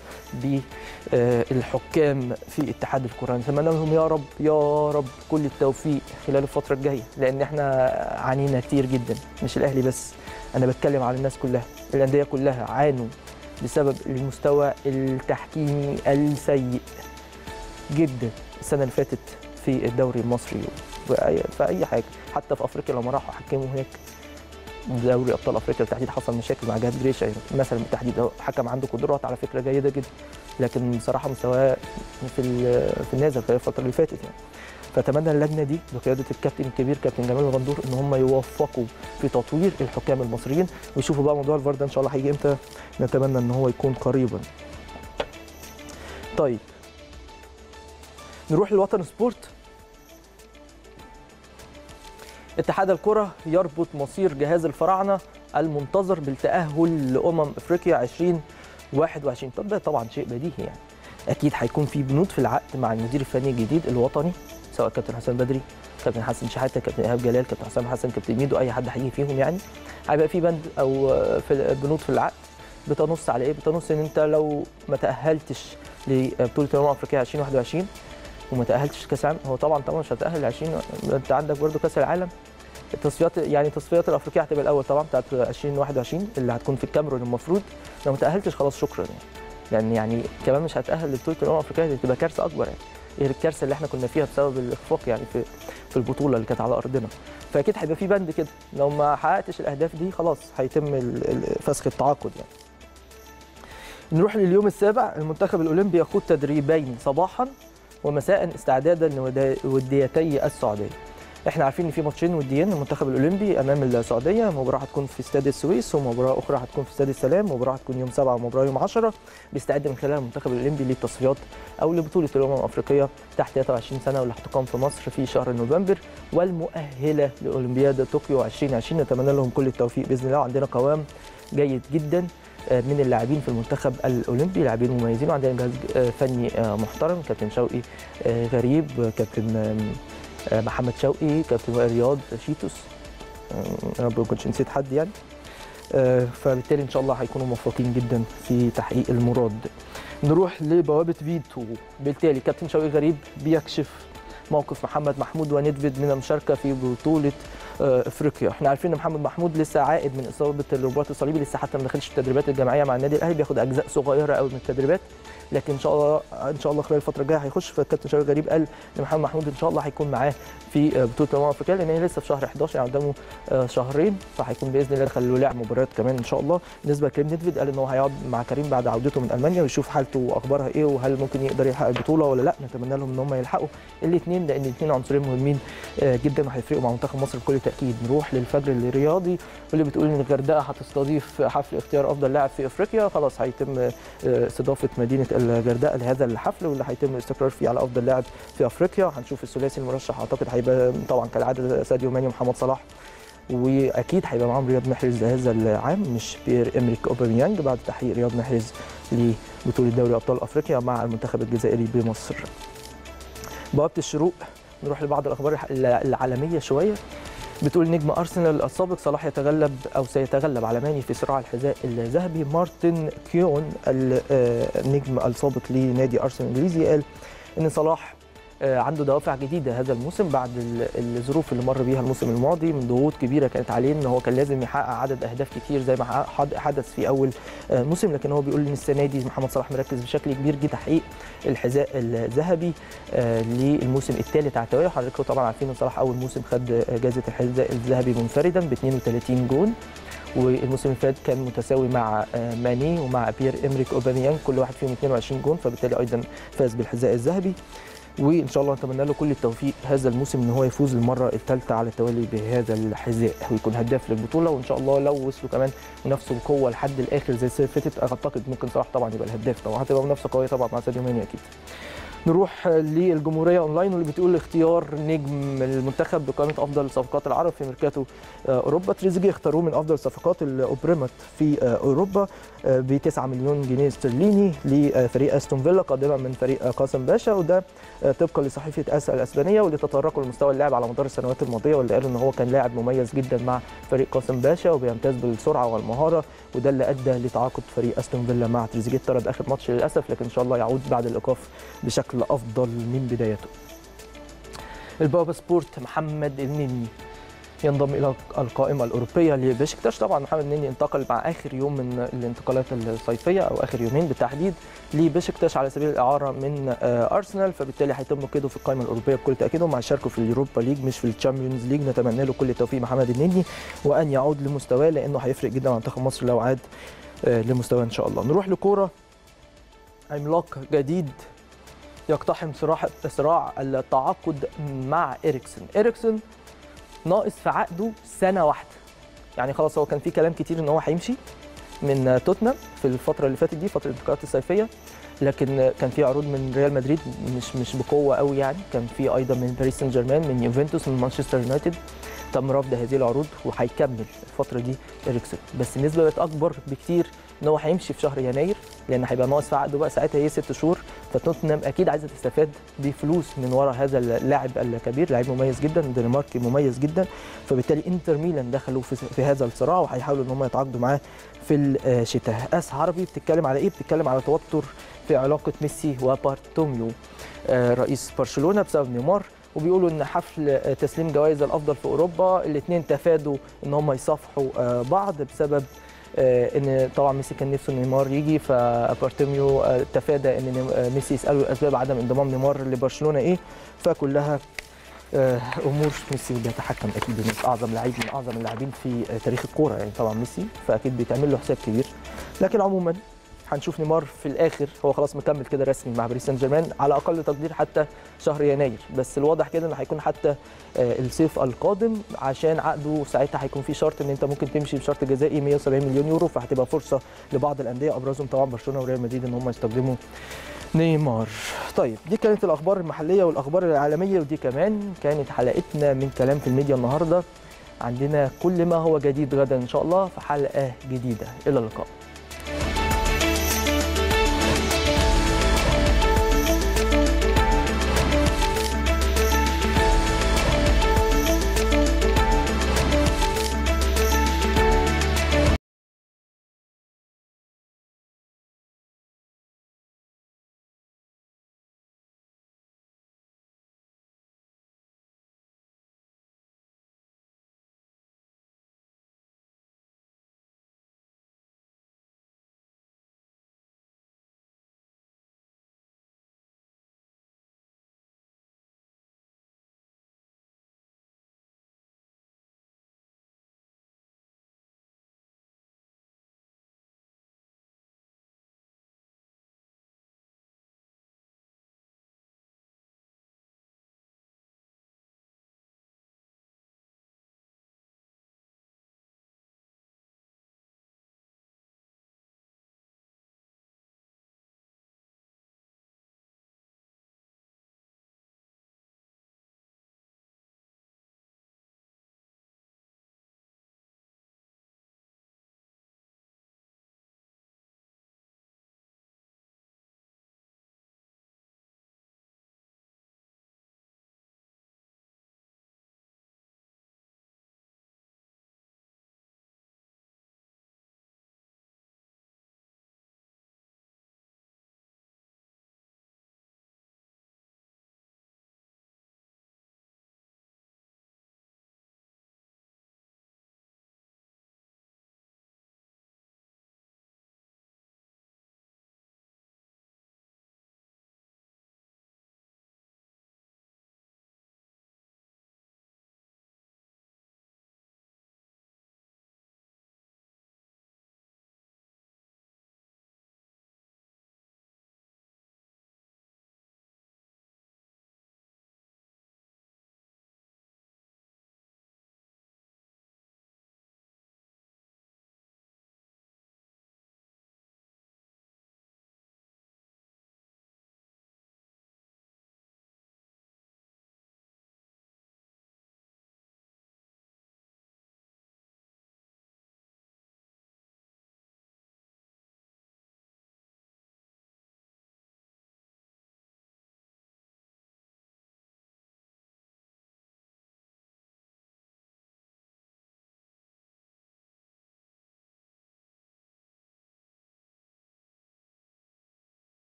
بالحكام في اتحاد الكره نتمنى لهم يا رب يا رب كل التوفيق خلال الفترة الجاية لأن إحنا عانينا كتير جدا مش الأهلي بس. أنا بتكلم على الناس كلها الأندية كلها عانوا بسبب المستوى التحكيمي السيء جدا السنة اللي فاتت في الدوري المصري. في أي حاجة حتى في أفريقيا لما راحوا حكموا هناك. دوري أبطال أفريقيا بالتحديد حصل مشاكل مع جهاد جريشة مثلا بالتحديد حكم عنده قدرات على فكرة جيدة جدا لكن بصراحة مستواه في في النازل في الفترة اللي فاتت يعني. فأتمنى اللجنة دي بقيادة الكابتن الكبير كابتن جمال الغندور إن هم يوفقوا في تطوير الحكام المصريين ويشوفوا بقى موضوع الفار ده إن شاء الله هيجي إمتى. نتمنى إن هو يكون قريبا. طيب. نروح للوطن سبورت. اتحاد الكرة يربط مصير جهاز الفراعنة المنتظر بالتأهل لأمم أفريقيا 2021 طب ده طبعا شيء بديهي يعني. أكيد هيكون في بنود في العقد مع المدير الفني الجديد الوطني سواء كابتن حسن بدري كابتن حسن شحاتة كابتن إيهاب جلال كابتن حسام حسن كابتن ميدو أي حد هيجي فيهم يعني. هيبقى في بند أو في بنود في العقد. بتنص على إيه؟ بتنص إن أنت لو ما تأهلتش لبطولة الامم الافريقيه 2021 وما تأهلتش كأس العالم. هو طبعا طبعا مش هتأهل 20 أنت عندك برده كأس العالم. التصفيات يعني التصفيات الأفريقية هتبقى الأول طبعا بتاعت 2021 اللي هتكون في الكاميرون المفروض. لو ما تأهلتش خلاص شكرا يعني. لأن يعني كمان مش هتأهل لبطولة الأمم الأفريقية دي تبقى كارثة أكبر يعني. إيه الكارثة اللي إحنا كنا فيها بسبب الإخفاق يعني في في البطولة اللي كانت على أرضنا. فأكيد هيبقى في بند كده. لو ما حققتش الأهداف دي خلاص هيتم فسخ التعاقد يعني. نروح لليوم السابع. المنتخب الأولمبي يخوض تدريبين صباحا. ومساء استعدادا لوديتي السعودية. إحنا عارفين إن في ماتشين وديين المنتخب الأولمبي أمام السعودية مباراة هتكون في استاد السويس ومباراة أخرى هتكون في استاد السلام مباراة هتكون يوم 7 ومباراة يوم 10 بيستعد من خلالها المنتخب الأولمبي للتصفيات أو لبطولة الأمم الأفريقية تحت 23 سنة واللي هتقام في مصر في شهر نوفمبر والمؤهلة لأولمبياد طوكيو 2020 نتمنى لهم كل التوفيق بإذن الله. عندنا قوام جيد جدا. من اللاعبين في المنتخب الأولمبي لاعبين مميزين وعندنا جهاز فني محترم كابتن شوقي غريب كابتن محمد شوقي كابتن وائل رياض شيتوس. أنا ما كنتش نسيت حد يعني. فبالتالي إن شاء الله هيكونوا موفقين جدا في تحقيق المراد. نروح لبوابة فيتو. بالتالي كابتن شوقي غريب بيكشف موقف محمد محمود وندفيد من المشاركة في بطولة أفريقيا. إحنا عارفين إن محمد محمود لسه عائد من إصابة الرباط الصليبي لسه حتى ما دخلش التدريبات الجماعيه مع النادي الأهلي بياخد أجزاء صغيرة قوي من التدريبات. لكن إن شاء الله إن شاء الله خلال الفترة الجاية هيخش فالكابتن شوقي غريب قال ان محمد محمود إن شاء الله هيكون معاه في بطولة الامم الافريقيه لأن هي لسه في شهر 11 يعني قدامه شهرين فهيكون بإذن الله دخل له لعب مباريات كمان إن شاء الله. بالنسبة لكريم نيدفيد قال إن هو هيقعد مع كريم بعد عودته من ألمانيا ويشوف حالته وأخبارها إيه وهل ممكن يقدر يلحق البطولة ولا لأ. نتمنى لهم إن هم يلحقوا الاثنين لأن الاثنين عنصرين مهمين جدا وهيفرقوا مع منتخب مصر بكل تأكيد. نروح للفجر الرياضي واللي بتقول إن الغردقة هتستضيف حفل اختيار أفضل لاعب في أفريقيا خلاص هيتم استضافة مدينة الغردقه لهذا الحفل واللي هيتم الاستقرار فيه على افضل لاعب في أفريقيا. هنشوف الثلاثي المرشح. أعتقد هيبقى طبعا كالعادة ساديو ماني ومحمد صلاح. وأكيد هيبقى معاهم رياض محرز هذا العام مش بيير إمريك أوباميانج بعد تحقيق رياض محرز لبطولة دوري أبطال أفريقيا مع المنتخب الجزائري بمصر. بوابة الشروق نروح لبعض الأخبار العالمية شوية. بتقول نجم أرسنال السابق صلاح يتغلب أو سيتغلب على ماني في صراع الحذاء الذهبي. مارتن كيون النجم السابق لنادي أرسنال الإنجليزي قال إن صلاح عنده دوافع جديدة هذا الموسم بعد الظروف اللي مر بيها الموسم الماضي من ضغوط كبيرة كانت عليه إن هو كان لازم يحقق عدد أهداف كتير زي ما حدث في أول موسم لكن هو بيقول إن السنة دي محمد صلاح مركز بشكل كبير جدا تحقيق الحذاء الذهبي للموسم الثالث على التوالي. حضراتكم طبعا عارفين إن صلاح أول موسم خد جائزة الحذاء الذهبي منفردا ب 32 جون والموسم اللي فات كان متساوي مع ماني ومع بيير إمريك أوباميانج كل واحد فيهم 22 جون فبالتالي أيضا فاز بالحذاء الذهبي. وإن شاء الله نتمنى له كل التوفيق هذا الموسم إن هو يفوز للمره الثالثة على التوالي بهذا الحذاء ويكون هداف للبطولة. وإن شاء الله لو وصلوا كمان ونافسوا بقوه لحد الآخر زي السنة اللي فاتت أعتقد ممكن صلاح طبعا يبقى الهداف طبعا هتبقى منافسه قويه طبعا مع ساديو ماني أكيد. نروح للجمهورية أونلاين واللي بتقول اختيار نجم المنتخب بقائمة أفضل صفقات العرب في ميركاتو أوروبا. تريزيجيه اختاروه من أفضل الصفقات اللي ابرمت في أوروبا ب 9 مليون جنيه استرليني لفريق أستون فيلا قادما من فريق قاسم باشا وده طبقا لصحيفة أسا الأسبانية واللي تطرقوا لمستوى اللاعب على مدار السنوات الماضية واللي قالوا إن هو كان لاعب مميز جدا مع فريق قاسم باشا وبيمتاز بالسرعة والمهارة وده اللي أدى لتعاقد فريق أستون فيلا مع تريزيجيه طرد آخر ماتش للأسف لكن إن شاء الله يعود بعد الإيقاف بشكل أفضل من بدايته. البابا سبورت محمد النني ينضم إلى القائمة الأوروبية لبشكتاش طبعا محمد النني انتقل مع آخر يوم من الانتقالات الصيفية أو آخر يومين بالتحديد لبشكتاش على سبيل الإعارة من أرسنال. فبالتالي هيتم قيده في القائمة الأوروبية بكل تأكيد هم هيشاركوا في ال Europa League مش في ال Champions League. نتمنى له كل التوفيق محمد النني وأن يعود لمستواه لأنه هيفرق جدا مع منتخب مصر لو عاد لمستواه إن شاء الله. نروح لكورة. عملاق جديد يقتحم صراع صراع التعاقد مع إريكسون. إريكسون ناقص في عقده سنة واحدة. يعني خلاص هو كان في كلام كتير إن هو هيمشي من توتنهام في الفترة اللي فاتت دي فترة الانتقالات الصيفية. لكن كان في عروض من ريال مدريد مش مش بقوة قوي يعني. كان في أيضا من باريس سان جيرمان من يوفنتوس من مانشستر يونايتد. تم رفض هذه العروض وهيكمل الفترة دي اريكسون بس النسبة بقت أكبر بكتير إن هو هيمشي في شهر يناير لأن هيبقى ناقص في عقده بقى ساعتها هي ست شهور. فتوتنهام أكيد عايزة تستفاد بفلوس من وراء هذا اللاعب الكبير لاعب مميز جدا دنماركي مميز جدا. فبالتالي إنتر ميلان دخلوا في, هذا الصراع وهيحاولوا إن هم يتعاقدوا معاه في الشتاء. أس عربي بتتكلم على إيه؟ بتتكلم على توتر في علاقة ميسي وبارتوميو. رئيس برشلونة بسبب نيمار وبيقولوا إن حفل تسليم جوائز الأفضل في أوروبا الاثنين تفادوا إن هم يصافحوا بعض بسبب إن طبعا ميسي كان نفسه نيمار يجي فبارتوميو تفادى إن ميسي يسأله أسباب عدم انضمام نيمار لبرشلونة إيه فكلها أمور ميسي بيتحكم أكيد من أعظم لعيب من أعظم اللاعبين في تاريخ الكورة يعني طبعا ميسي فأكيد بيتعمل له حساب كبير. لكن عموما هنشوف نيمار في الآخر. هو خلاص مكمل كده رسمي مع باريس سان جيرمان على أقل تقدير حتى شهر يناير. بس الواضح كده انه هيكون حتى الصيف القادم عشان عقده ساعتها هيكون في شرط إن أنت ممكن تمشي بشرط جزائي 170 مليون يورو. فهتبقى فرصة لبعض الأندية. أبرزهم طبعا برشلونة وريال مدريد إن هم يستخدموا نيمار. طيب دي كانت الأخبار المحلية والأخبار العالمية ودي كمان كانت حلقتنا من كلام في الميديا النهارده. عندنا كل ما هو جديد غدا إن شاء الله في حلقة جديدة. إلى اللقاء.